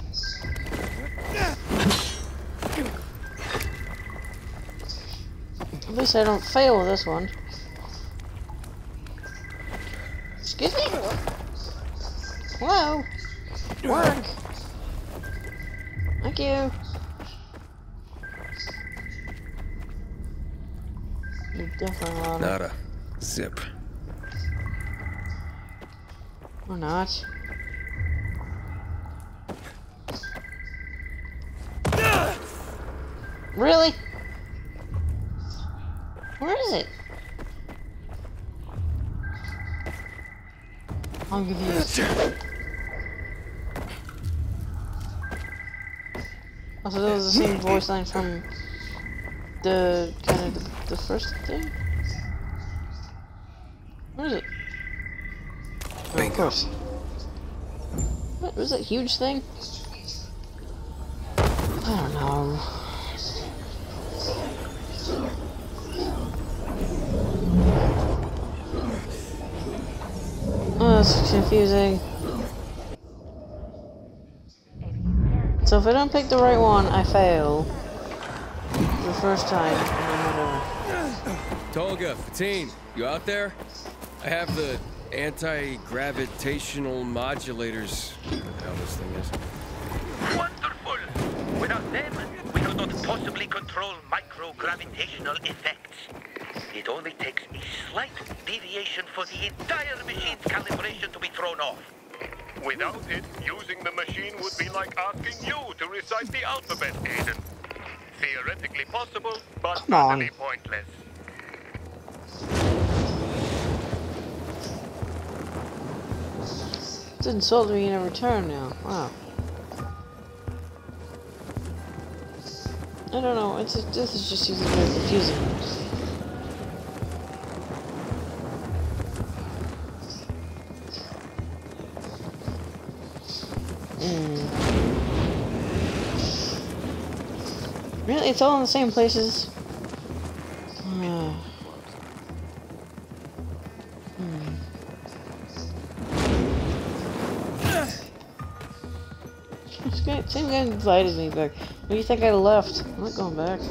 At least I don't fail with this one. Not. Really? Where is it? I'm confused. Oh, so that was the same voice line from the kind of the first thing? Where is it? What was that huge thing? I don't know. Oh, that's confusing. So if I don't pick the right one, I fail. The first time, and then whatever. Tolga, Fatin, you out there? I have the anti-gravitational modulators. What the hell this thing is. Wonderful! Without them, we could not possibly control microgravitational effects. It only takes a slight deviation for the entire machine's calibration to be thrown off. Without it, using the machine would be like asking you to recite the alphabet, Aiden. Theoretically possible, but utterly pointless. Didn't insult me in a return now. Wow. I don't know. It's this is just using very confusing. Hmm. Really, it's all in the same places. Invited me back. What do you think I left? I'm not going back.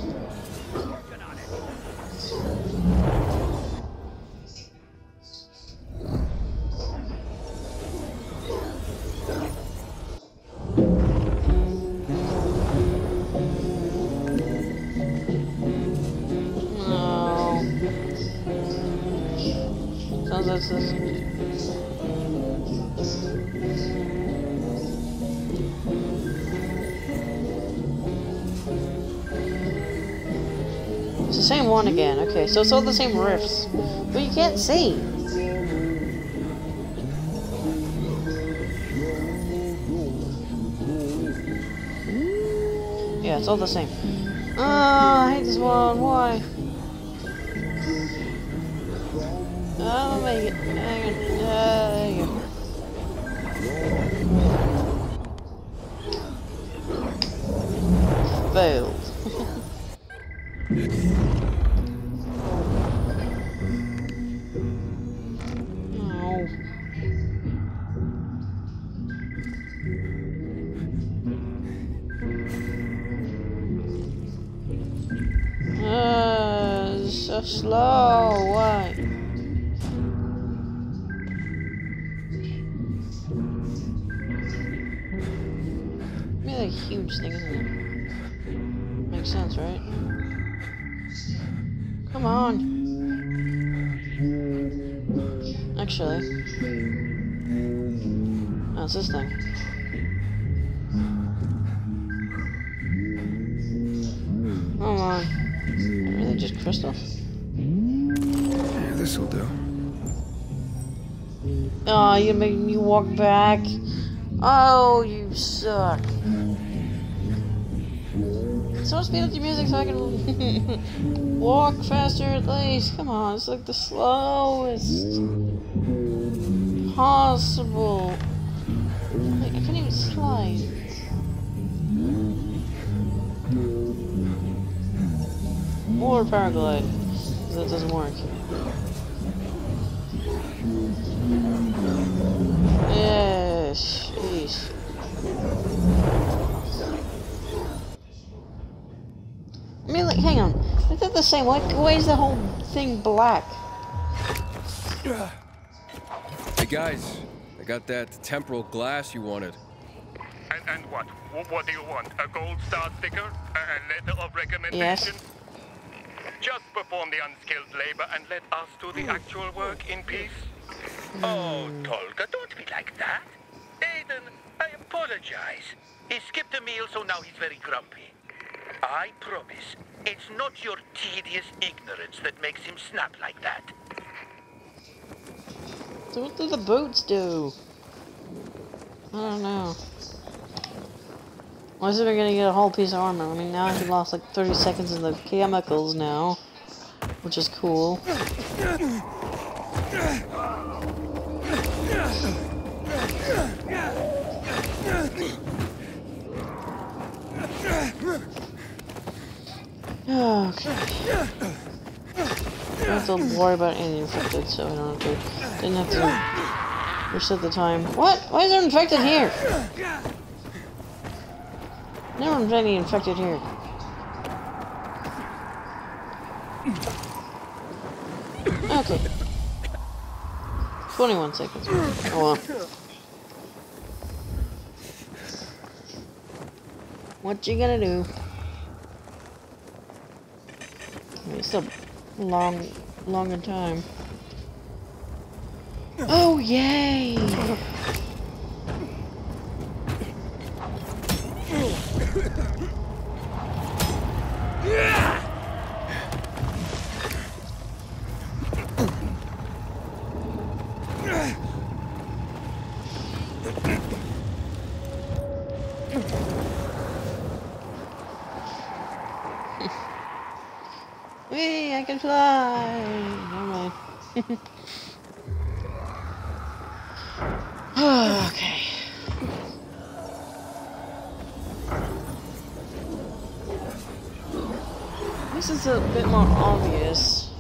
So it's all the same riffs. But you can't see. Yeah, it's all the same. Ah, I hate this one. Why? Huge thing, isn't it? Makes sense, right? Come on. Actually. Oh, it's this thing. Come on. Really just crystal? Yeah, this'll do. Oh, you make me walk back. Oh, you suck. So speed up the music so I can walk faster at least. Come on, it's like the slowest possible. Like, I can't even slide. Or paraglide. That doesn't work. Yes, I mean, like, hang on. Is that the same? Why, why is the whole thing black? Hey guys, I got that temporal glass you wanted. And, and what? What do you want? A gold star sticker? A a letter of recommendation? Yes. Just perform the unskilled labor and let us do the actual work in peace. Oh, Tolga, don't be like that. Aiden, I apologize. He skipped a meal, so now he's very grumpy. I promise, it's not your tedious ignorance that makes him snap like that. So what do the boots do? I don't know. Why is it gonna get a whole piece of armor? I mean, now he lost like 30 seconds in the chemicals now, which is cool. Okay. I don't have to worry about any infected, so I don't have to. Didn't have to reset the time. What? Why is there infected here? Never any infected here. Okay. 21 seconds. Oh well. What you gonna do? I mean, it's still long, longer time. Oh, yay! Whee, I can fly! Never mind. okay. This is a bit more obvious.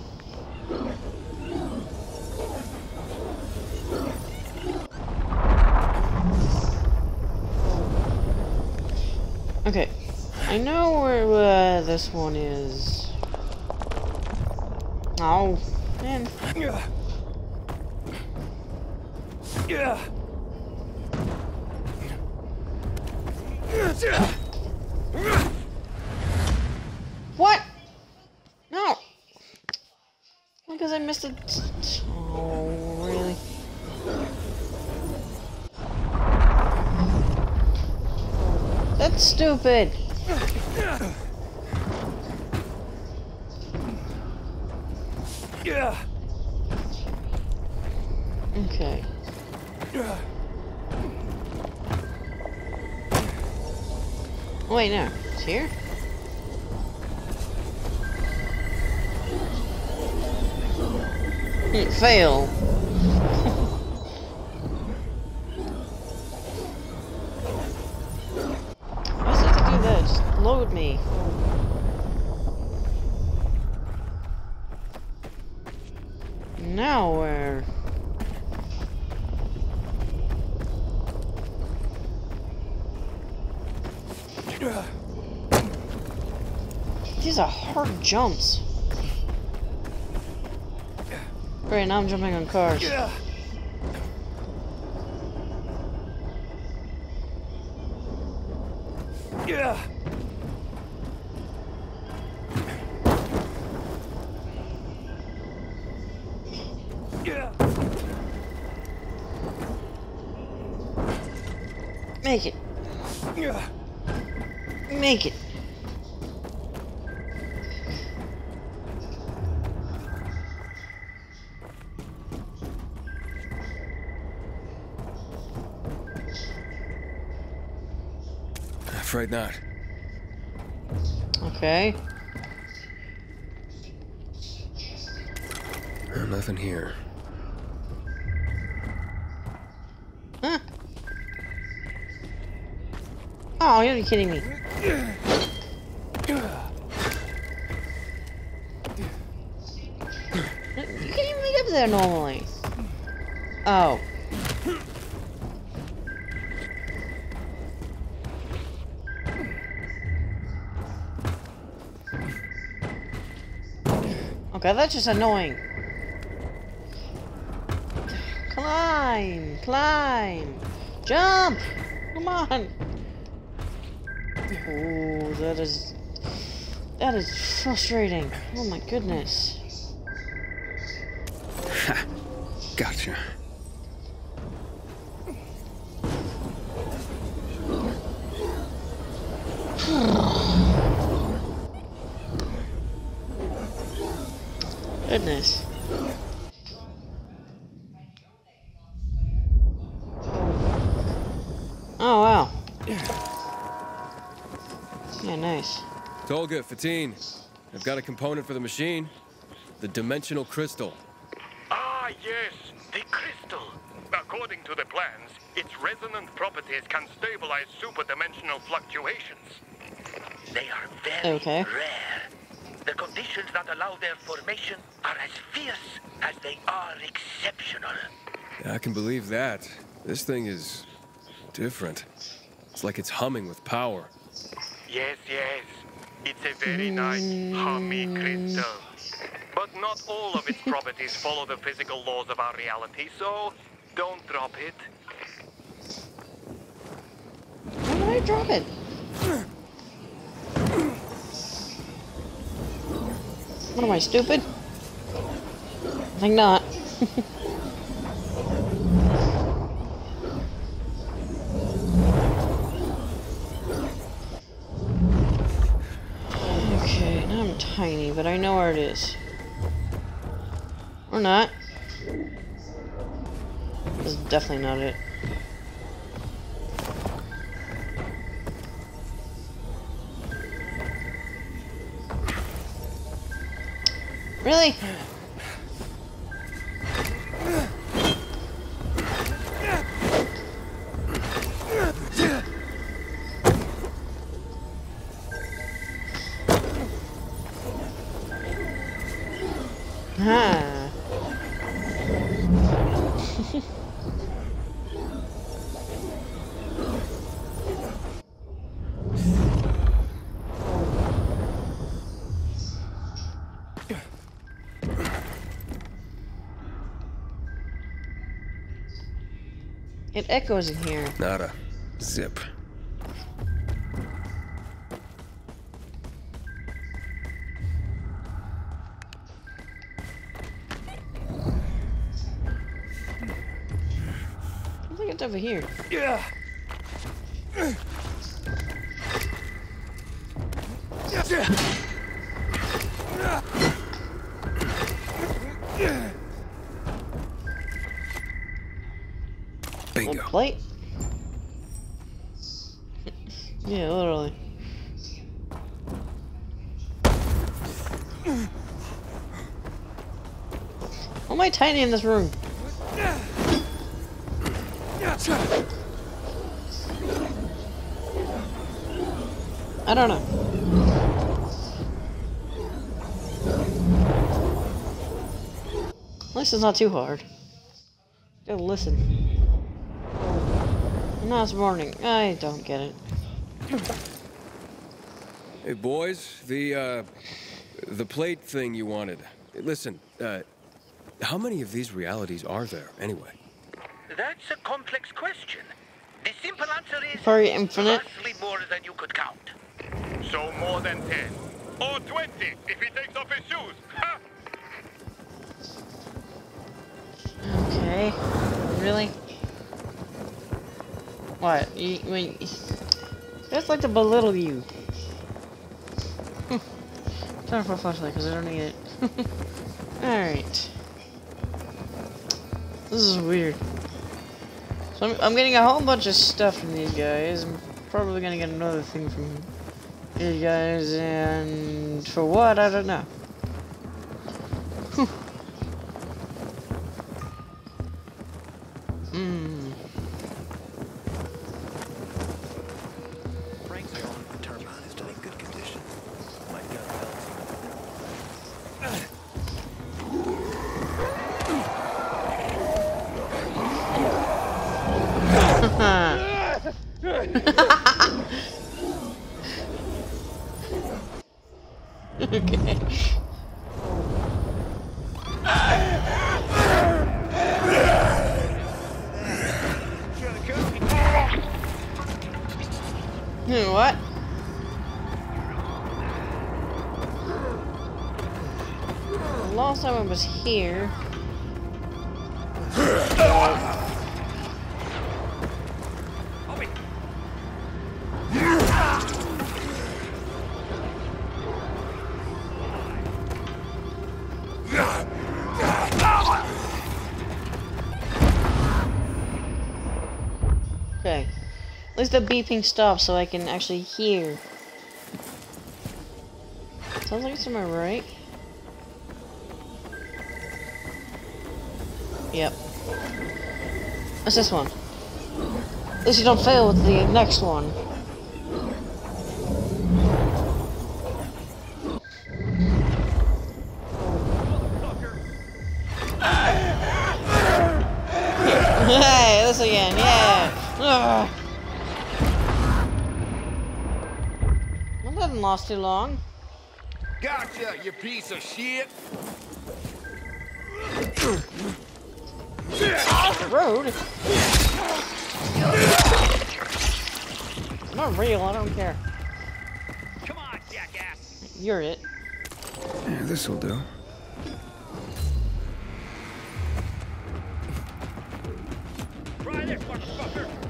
Okay, I know where uh, this one is. Oh, man. Yeah. What? No. Because I missed it. Oh, really? That's stupid. Yeah. Okay. Wait, no. It's here? Hmm, fail. Why does it have to do that? Just load me. Now where? These are hard jumps. Great, now I'm jumping on cars. Yeah. Yeah. Make it. Yeah. Make it. Afraid not. Okay. Uh, nothing here. Huh? Oh, you're kidding me. You can't even get up there normally. That's just annoying. Climb! Climb! Jump! Come on! Oh, that is... That is frustrating. Oh my goodness. Tolga, Fatin. I've got a component for the machine. The dimensional crystal. Ah, yes, the crystal. According to the plans, its resonant properties can stabilize superdimensional fluctuations. They are very Okay. rare. The conditions that allow their formation are as fierce as they are exceptional. I can believe that. This thing is different. It's like it's humming with power. Yes, yes. It's a very nice, hummy crystal. But not all of its properties follow the physical laws of our reality, so don't drop it. Why did I drop it? What am I, stupid? I think not. tiny, but I know where it is. Or not. This is definitely not it. Really? It echoes in here. Not a Zip. I think it's over here. Yeah. Tiny in this room? I don't know. At least it's not too hard. Gotta listen. Now it's morning. I don't get it. Hey boys, the uh, the plate thing you wanted. Listen, uh, how many of these realities are there anyway? That's a complex question. The simple answer is Very infinite. vastly more than you could count. So more than 10. Or 20 if he takes off his shoes. Ha! Okay. Really? What? You, wait. Just like to belittle you. Time for a flashlight because I don't need it. Alright. This is weird. So I'm, I'm getting a whole bunch of stuff from these guys. I'm probably gonna get another thing from these guys, and for what, I don't know. At the beeping stops so I can actually hear. Sounds like it's my right. Yep. What's this one? At least you don't fail with the next one. hey, this again, yeah. Ugh. Well, that didn't last too long. Gotcha, you piece of shit! Rude. Not real, I don't care. Come on, jackass! You're it. Yeah, this'll do. Try this, motherfucker!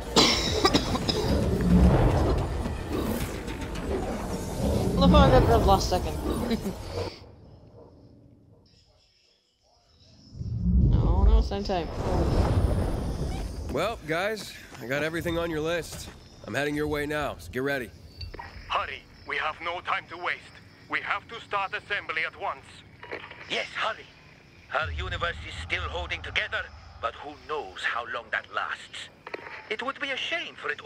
Look what I got rid last second. no, oh, no, same time. Well, guys, I got everything on your list. I'm heading your way now, so get ready. Hurry. We have no time to waste. We have to start assembly at once. Yes, hurry. Our universe is still holding together, but who knows how long that lasts. It would be a shame for it.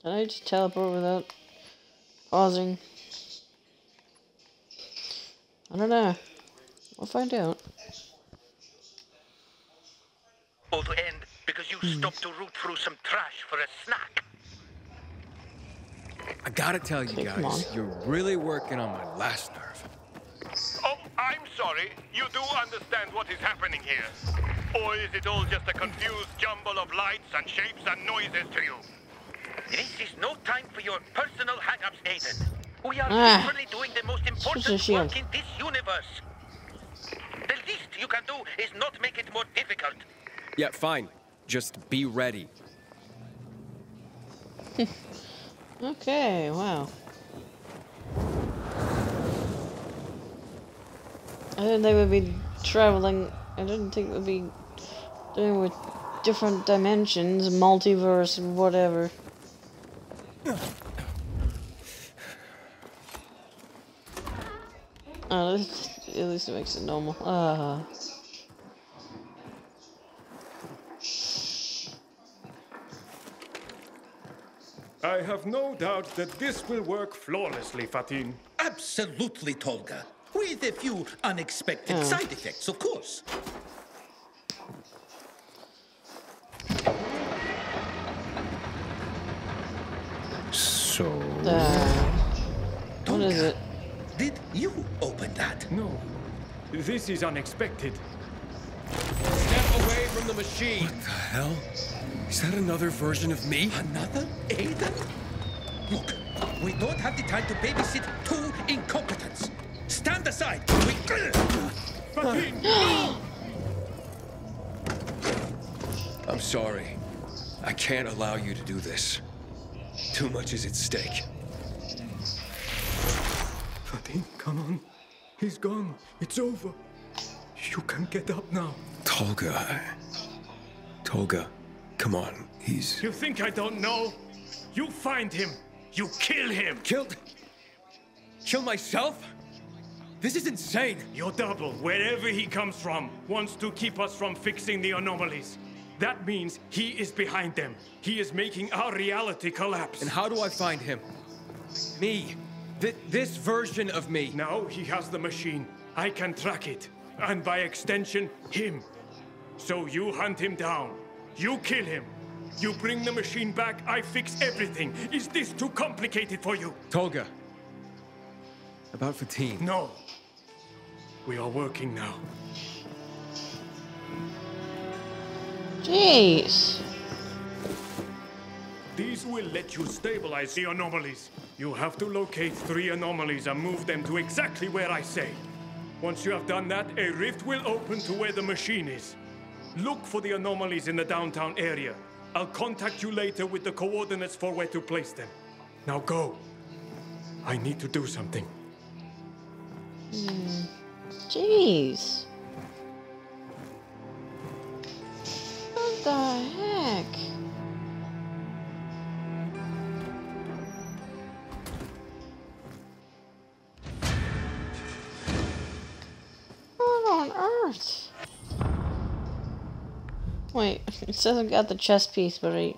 Can I just teleport without pausing? I don't know. We'll find out. All to end because you Hmm. stopped to root through some trash for a snack. I gotta tell you Okay, guys, you're really working on my last nerve. Oh, I'm sorry. You do understand what is happening here. Or is it all just a confused jumble of lights and shapes and noises to you? This is no time for your personal hang-ups, Aiden. We are Ah. literally doing the most important shield. work in this universe. The least you can do is not make it more difficult. Yeah, fine. Just be ready. Okay, wow. I didn't think we'd be traveling. I didn't think we'd be doing with different dimensions, multiverse, whatever. Oh, this, at least it makes it normal. Ah. I have no doubt that this will work flawlessly, Fatin. Absolutely, Tolga. With a few unexpected Oh. side effects, of course. So. Uh, what is it? Did you open that? No. This is unexpected. Step away from the machine. What the hell? Is that another version of me? Another? Aiden? Look, we don't have the time to babysit two incompetents. Stand aside. We... Fatin, no! I'm sorry. I can't allow you to do this. Too much is at stake. Fatin, come on. He's gone. It's over. You can get up now. Tolga. Tolga, come on. He's. You think I don't know? You find him. You kill him. Killed? Kill myself? This is insane. Your double, wherever he comes from, wants to keep us from fixing the anomalies. That means he is behind them. He is making our reality collapse. And how do I find him? Me. Th- this version of me. Now he has the machine. I can track it. And by extension, him. So you hunt him down. You kill him. You bring the machine back, I fix everything. Is this too complicated for you? Tolga. About Fatin. No. We are working now. Jeez. These will let you stabilize the anomalies. You have to locate three anomalies and move them to exactly where I say. Once you have done that, a rift will open to where the machine is. Look for the anomalies in the downtown area. I'll contact you later with the coordinates for where to place them. Now go. I need to do something. Hmm. Jeez. The heck? What on earth? Wait, it says I got the chest piece, but I...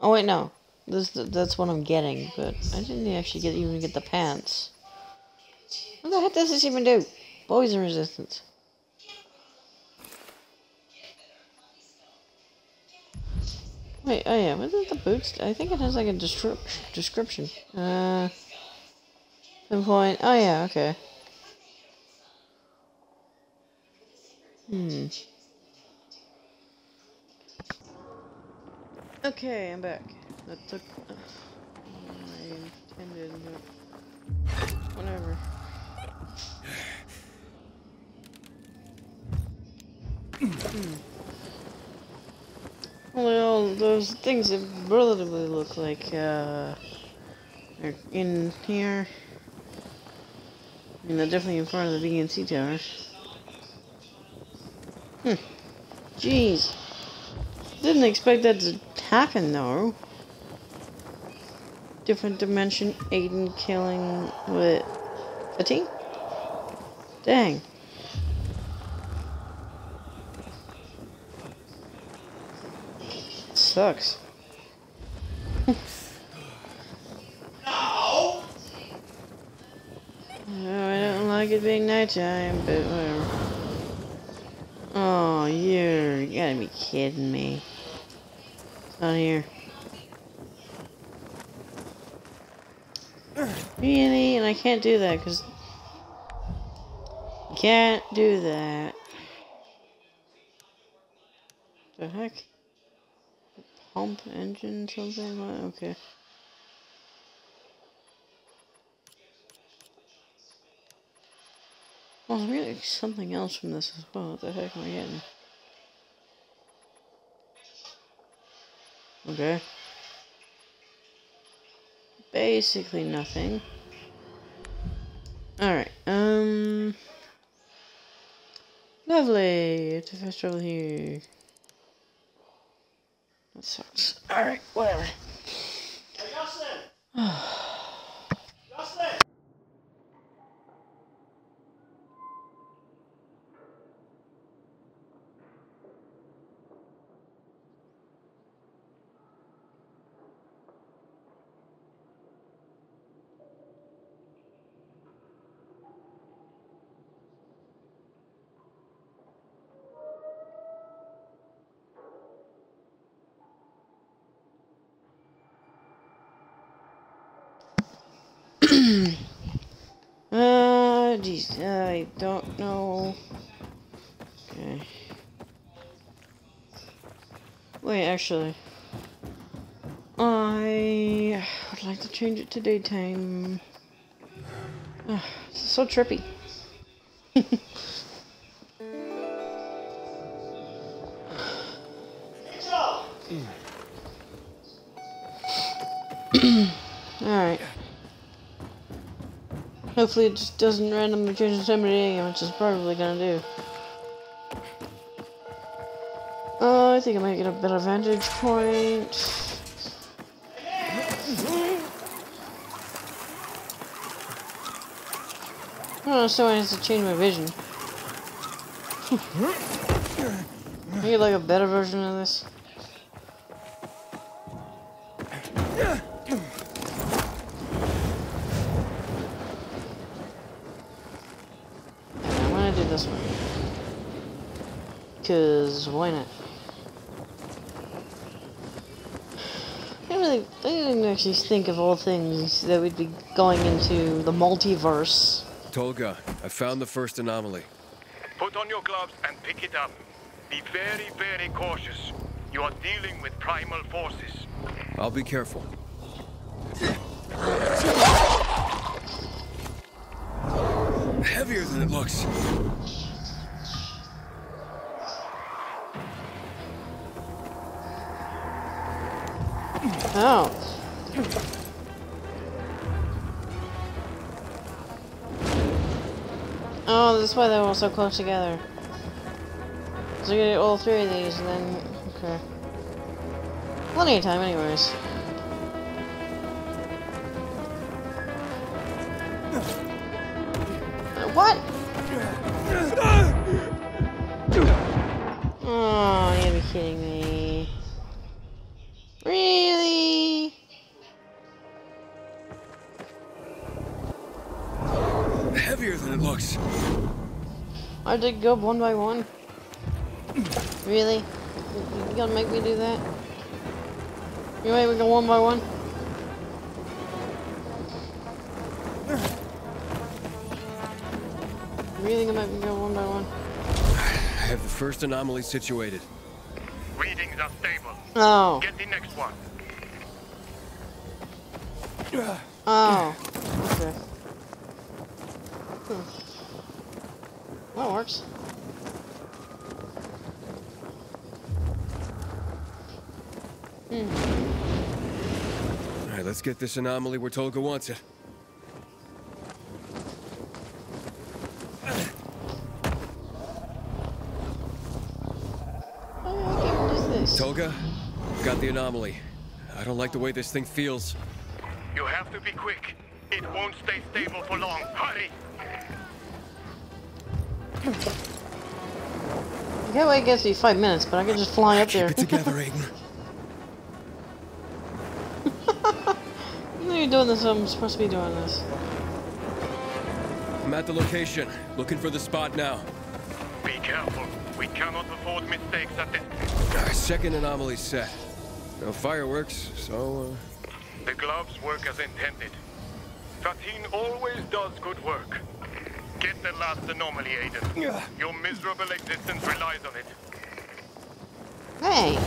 Oh wait, no. This that's what I'm getting, but I didn't actually get even get the pants. What the heck does this even do? Poison resistance. Wait, oh yeah, is the boots? I think it has like a descrip description. Uh, pinpoint. Oh yeah, okay. Hmm. Okay, I'm back. That took. Uh, I intended. Whatever. Hmm. Well, those things that relatively look like, uh, are in here. Mean, they're definitely in front of the VNC tower. Hmm. Jeez. Didn't expect that to happen, though. Different dimension, Aiden killing with 15? Dang. Sucks. no! I don't like it being nighttime, but whatever. Oh, you're... You gotta be kidding me. It's not here. Really? And I can't do that because... You can't do that. The heck? Pump engine something? Okay. Well, I'm getting something else from this as well. What the heck am I getting? Okay. Basically nothing. Alright, um... Lovely! It's a fast travel here. That sucks. Alright, whatever. uh, geez, I don't know. Okay. Wait, actually. I would like to change it to daytime. Uh, so trippy. Alright. Hopefully it just doesn't randomly change the time of day, which is probably gonna do. I think I might get a better vantage point. Oh, so I have to change my vision. I get like a better version of this. I'm gonna do this one. Cause why not? I really, I didn't actually think of all things that would be going into the multiverse. Tolga, I found the first anomaly. Put on your gloves and pick it up. Be very, very cautious. You are dealing with primal forces. I'll be careful. Heavier than it looks. Oh. That's why they're all so close together. So you get all three of these, and then... Okay. Plenty of time, anyways. I did go one by one. Really? You gotta make me do that? You make me go one by one? Really gonna make me go one by one? I have the first anomaly situated. Readings are stable. Oh. Get the next one. Ah. get this anomaly where Tolga wants it. Tolga, got the anomaly. I don't like the way this thing feels. You have to be quick. It won't stay stable for long. Hurry! Yeah, well, I guess be five minutes, but I can just fly up Keep there. Keep it together, Aiden. you doing this, I'm supposed to be doing this. I'm at the location, looking for the spot now. Be careful. We cannot afford mistakes at this. Our second anomaly set. No fireworks, so. Uh... The gloves work as intended. Fatin always does good work. Get the last anomaly, Aiden. Your miserable existence relies on it. Hey.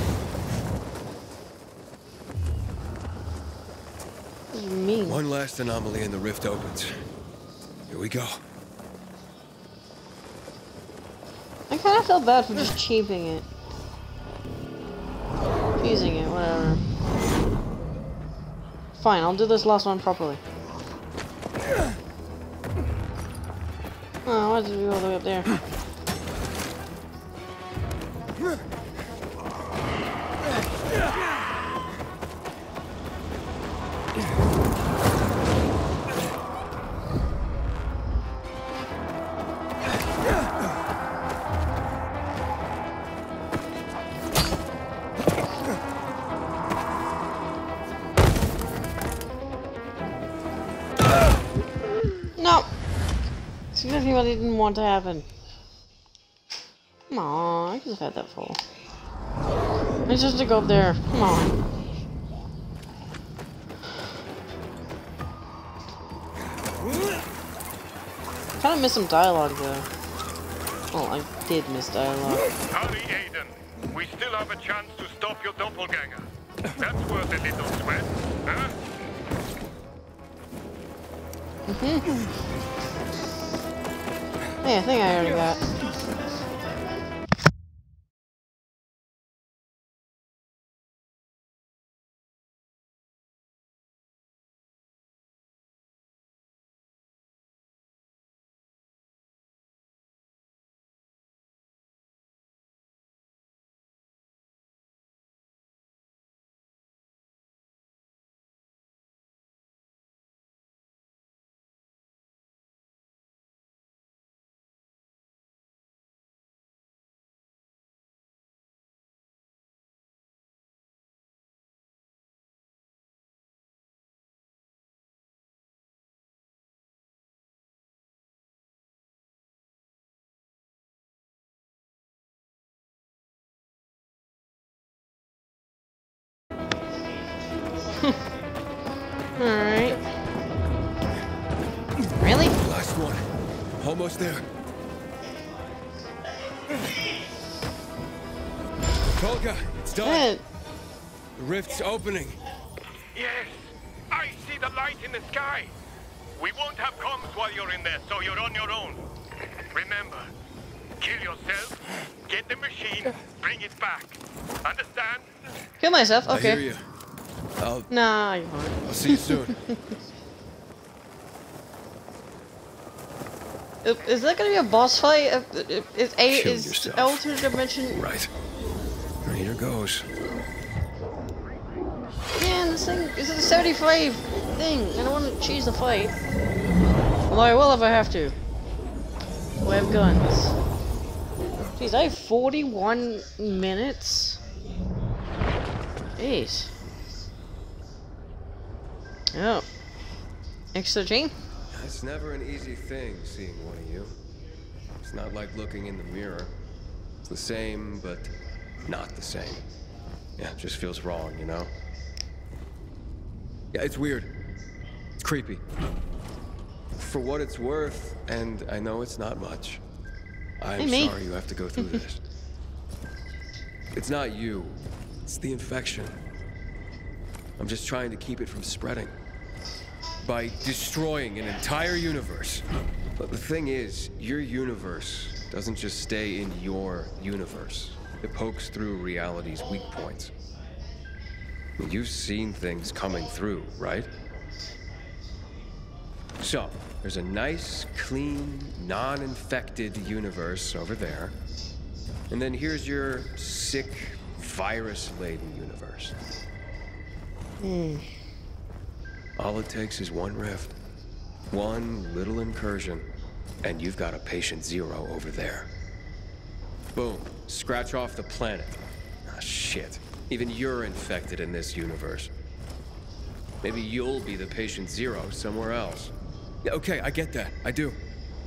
What do you mean? One last anomaly and the rift opens. Here we go. I kind of feel bad for just cheaping it. Using it, whatever. Fine, I'll do this last one properly. Oh, why did we go all the way up there? Didn't want to happen. Come on, I could have had that fall. I just to go up there. Come on. Kind of miss some dialogue though. Well, I did miss dialogue. Hurry, Aiden. We still have a chance to stop your doppelganger. That's worth a little sweat, huh? Mm-hmm. Hey, I think I already got. Almost there. Tolga, it's done. The rift's opening. Yes, I see the light in the sky. We won't have comms while you're in there, so you're on your own. Remember, kill yourself, get the machine, bring it back. Understand? Kill myself, okay. I hear you. I'll... Nah, you won't. I'll see you soon. Is that gonna be a boss fight? Is A is Alter Dimension? Right. Here goes. Man, this thing is a 75 thing. I don't want to cheese the fight. Although I will if I have to. We have guns. Jeez, I have 41 minutes. Jeez. Oh. X13? It's never an easy thing seeing one of you. It's not like looking in the mirror. It's the same, but not the same. Yeah, it just feels wrong, you know? Yeah, it's weird. It's creepy. For what it's worth, and I know it's not much, I'm hey, sorry you have to go through this. It's not you. It's the infection. I'm just trying to keep it from spreading by destroying an entire universe. But the thing is, your universe doesn't just stay in your universe. It pokes through reality's weak points. You've seen things coming through, right? So, there's a nice, clean, non-infected universe over there. And then here's your sick, virus-laden universe. Hmm. All it takes is one rift, one little incursion, and you've got a patient zero over there. Boom. Scratch off the planet. Ah, shit. Even you're infected in this universe. Maybe you'll be the patient zero somewhere else. Yeah, okay, I get that. I do.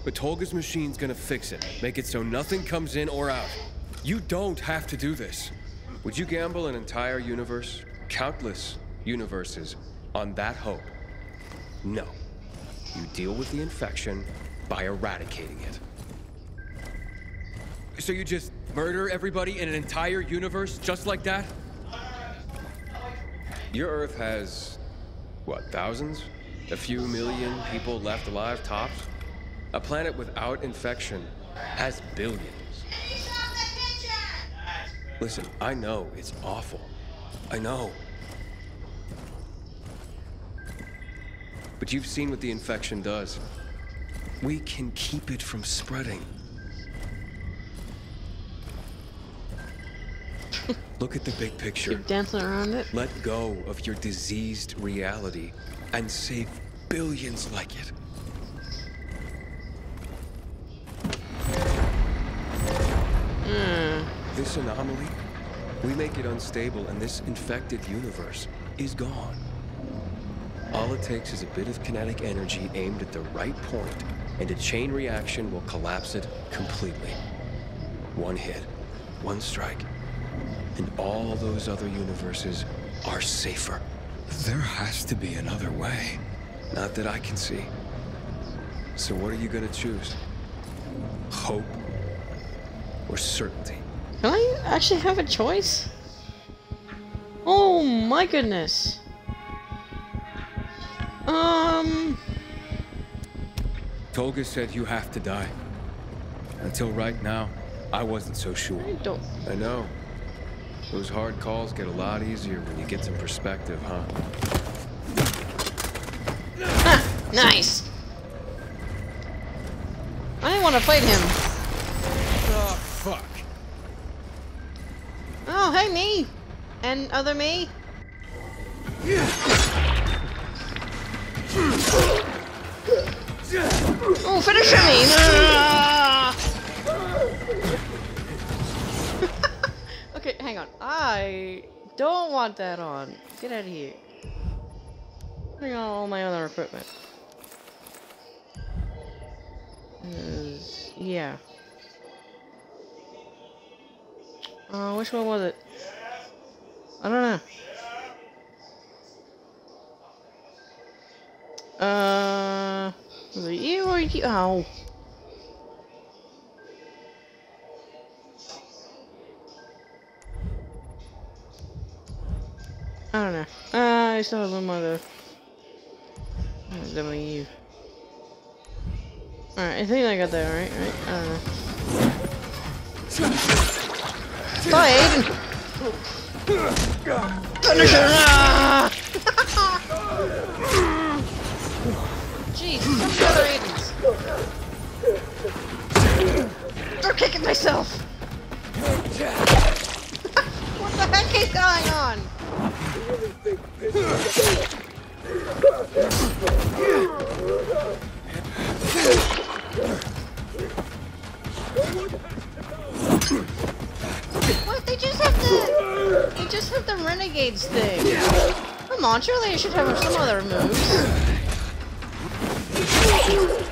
But Tolga's machine's gonna fix it. Make it so nothing comes in or out. You don't have to do this. Would you gamble an entire universe, countless universes, on that hope? No. You deal with the infection by eradicating it. So you just murder everybody in an entire universe just like that? Your Earth has, what, thousands? A few million people left alive, tops? A planet without infection has billions. Listen, I know it's awful. I know. But you've seen what the infection does. We can keep it from spreading. Look at the big picture. Keep dancing around it. Let go of your diseased reality and save billions like it. Hmm. This anomaly, we make it unstable and this infected universe is gone. All it takes is a bit of kinetic energy aimed at the right point, and a chain reaction will collapse it completely. One hit, one strike, and all those other universes are safer. There has to be another way. Not that I can see. So what are you gonna choose? Hope or certainty? Can I actually have a choice? Oh my goodness. Um. Tolga said you have to die. Until right now, I wasn't so sure. I don't. I know. Those hard calls get a lot easier when you get some perspective, huh? Nice. I didn't want to fight him. Oh, fuck. Oh, hey, me. And other me. Oh, finish me! Ah! okay, hang on. I don't want that on. Get out of here. Putting on all my other equipment. Yeah. Uh, which one was it? I don't know. Uh, was it you or you? Oh. I don't know. Uh, I still have one more though. Definitely you. Alright, I think I got that right, right? I don't know. Bye, Aiden! Finish it! Jeez, Aidens. Start kicking myself! what the heck is going on? What? They just have the... They just have the Renegades thing. Come on, surely they should have some other moves. What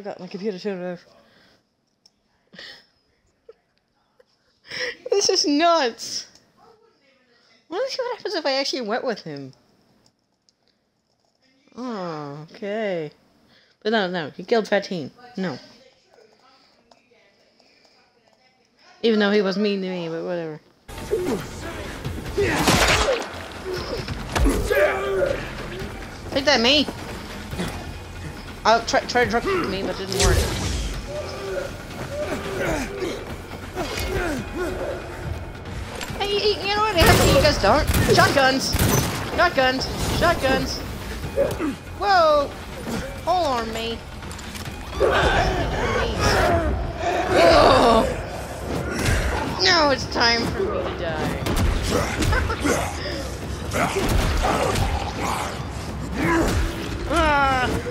forgot my computer turned off. This is nuts. Let's see what happens if I actually went with him. Oh, okay. But no, no, he killed Fatin. No. Even though he was mean to me, but whatever. Take that, me! I'll try, try to drop me, but it didn't work. Hey, you, know what? Actually, you guys don't. Shotguns! Shotguns! Shotguns! Whoa! Hold on, me. Now it's time for me to die. ah.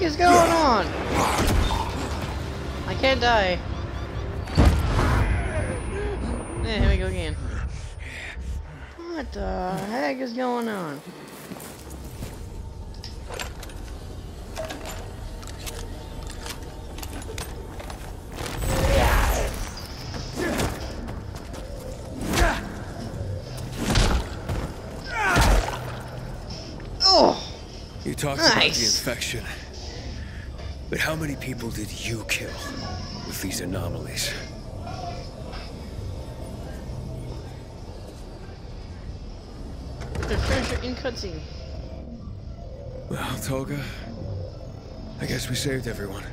heck is going on? I can't die. Yeah, here we go again. What the heck is going on? Oh! You talked about the infection. But how many people did you kill with these anomalies? The treasure in cutscene. Well, Tolga, I guess we saved everyone.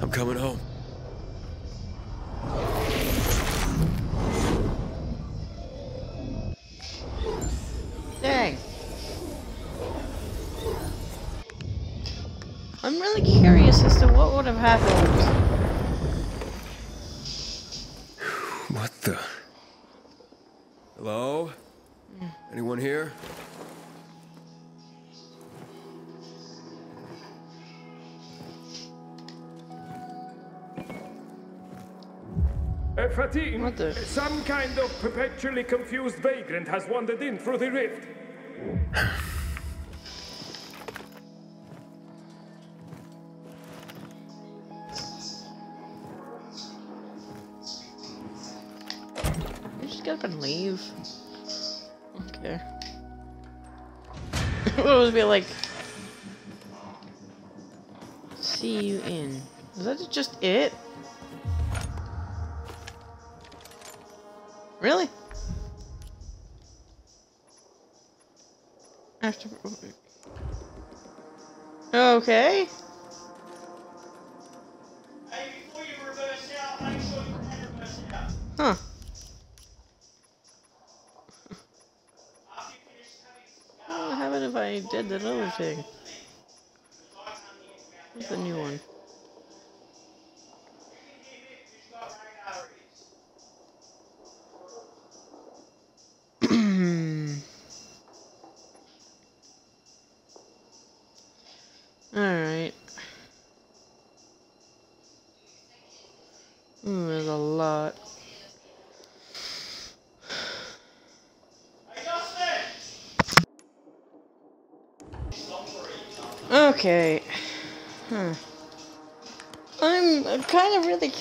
I'm coming home. Dang. I'm really curious as to what would have happened. What the? Hello? Anyone here? Uh, Fatin, some kind of perpetually confused vagrant has wandered in through the rift. be like? See you in. Is that just it?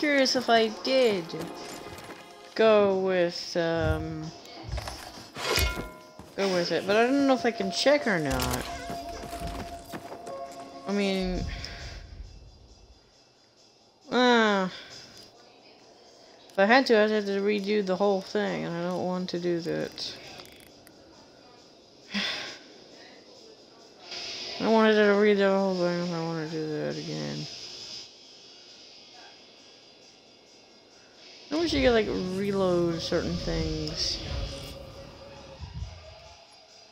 Curious if I did go with, um, go with it, but I don't know if I can check or not. I mean, ah, if I had to, I'd have to redo the whole thing, and I don't want to do that. I wanted to redo the whole thing if I want to do that again. Wish you could like reload certain things.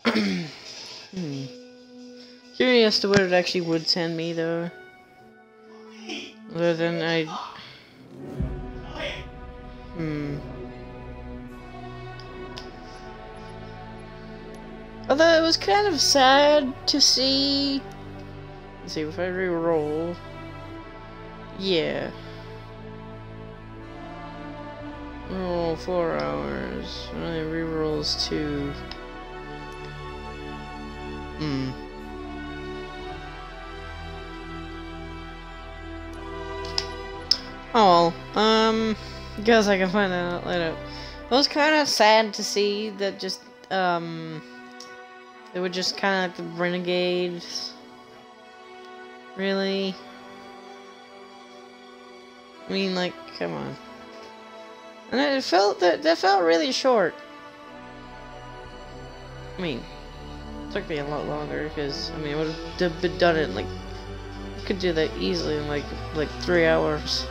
hmm. Curious to what it actually would send me though. Other than I. Hmm. Although it was kind of sad to see. Let's see if I re-roll. Yeah. Oh, four hours. Only rerolls two. Hmm. Oh well. Um, guess I can find that out later. It was kind of sad to see that just um, they were just kind of like the renegades. Really? I mean, like, come on. And it felt that that felt really short. I mean, it took me a lot longer because I mean, I would have been done it in, like could do that easily in like like three hours.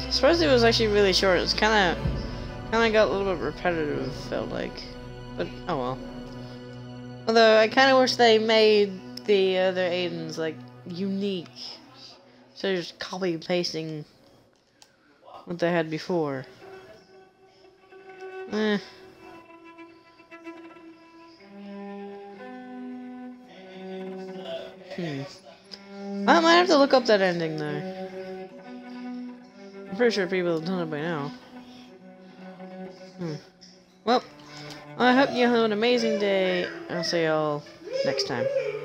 I Suppose it was actually really short. It was kind of kind of got a little bit repetitive. Felt like, but oh well. Although I kind of wish they made the other Aidens like unique. So just copy pasting what they had before. Eh. Hmm. I might have to look up that ending though. I'm pretty sure people have done it by now. Hmm. Well, I hope you have an amazing day. I'll see y'all next time.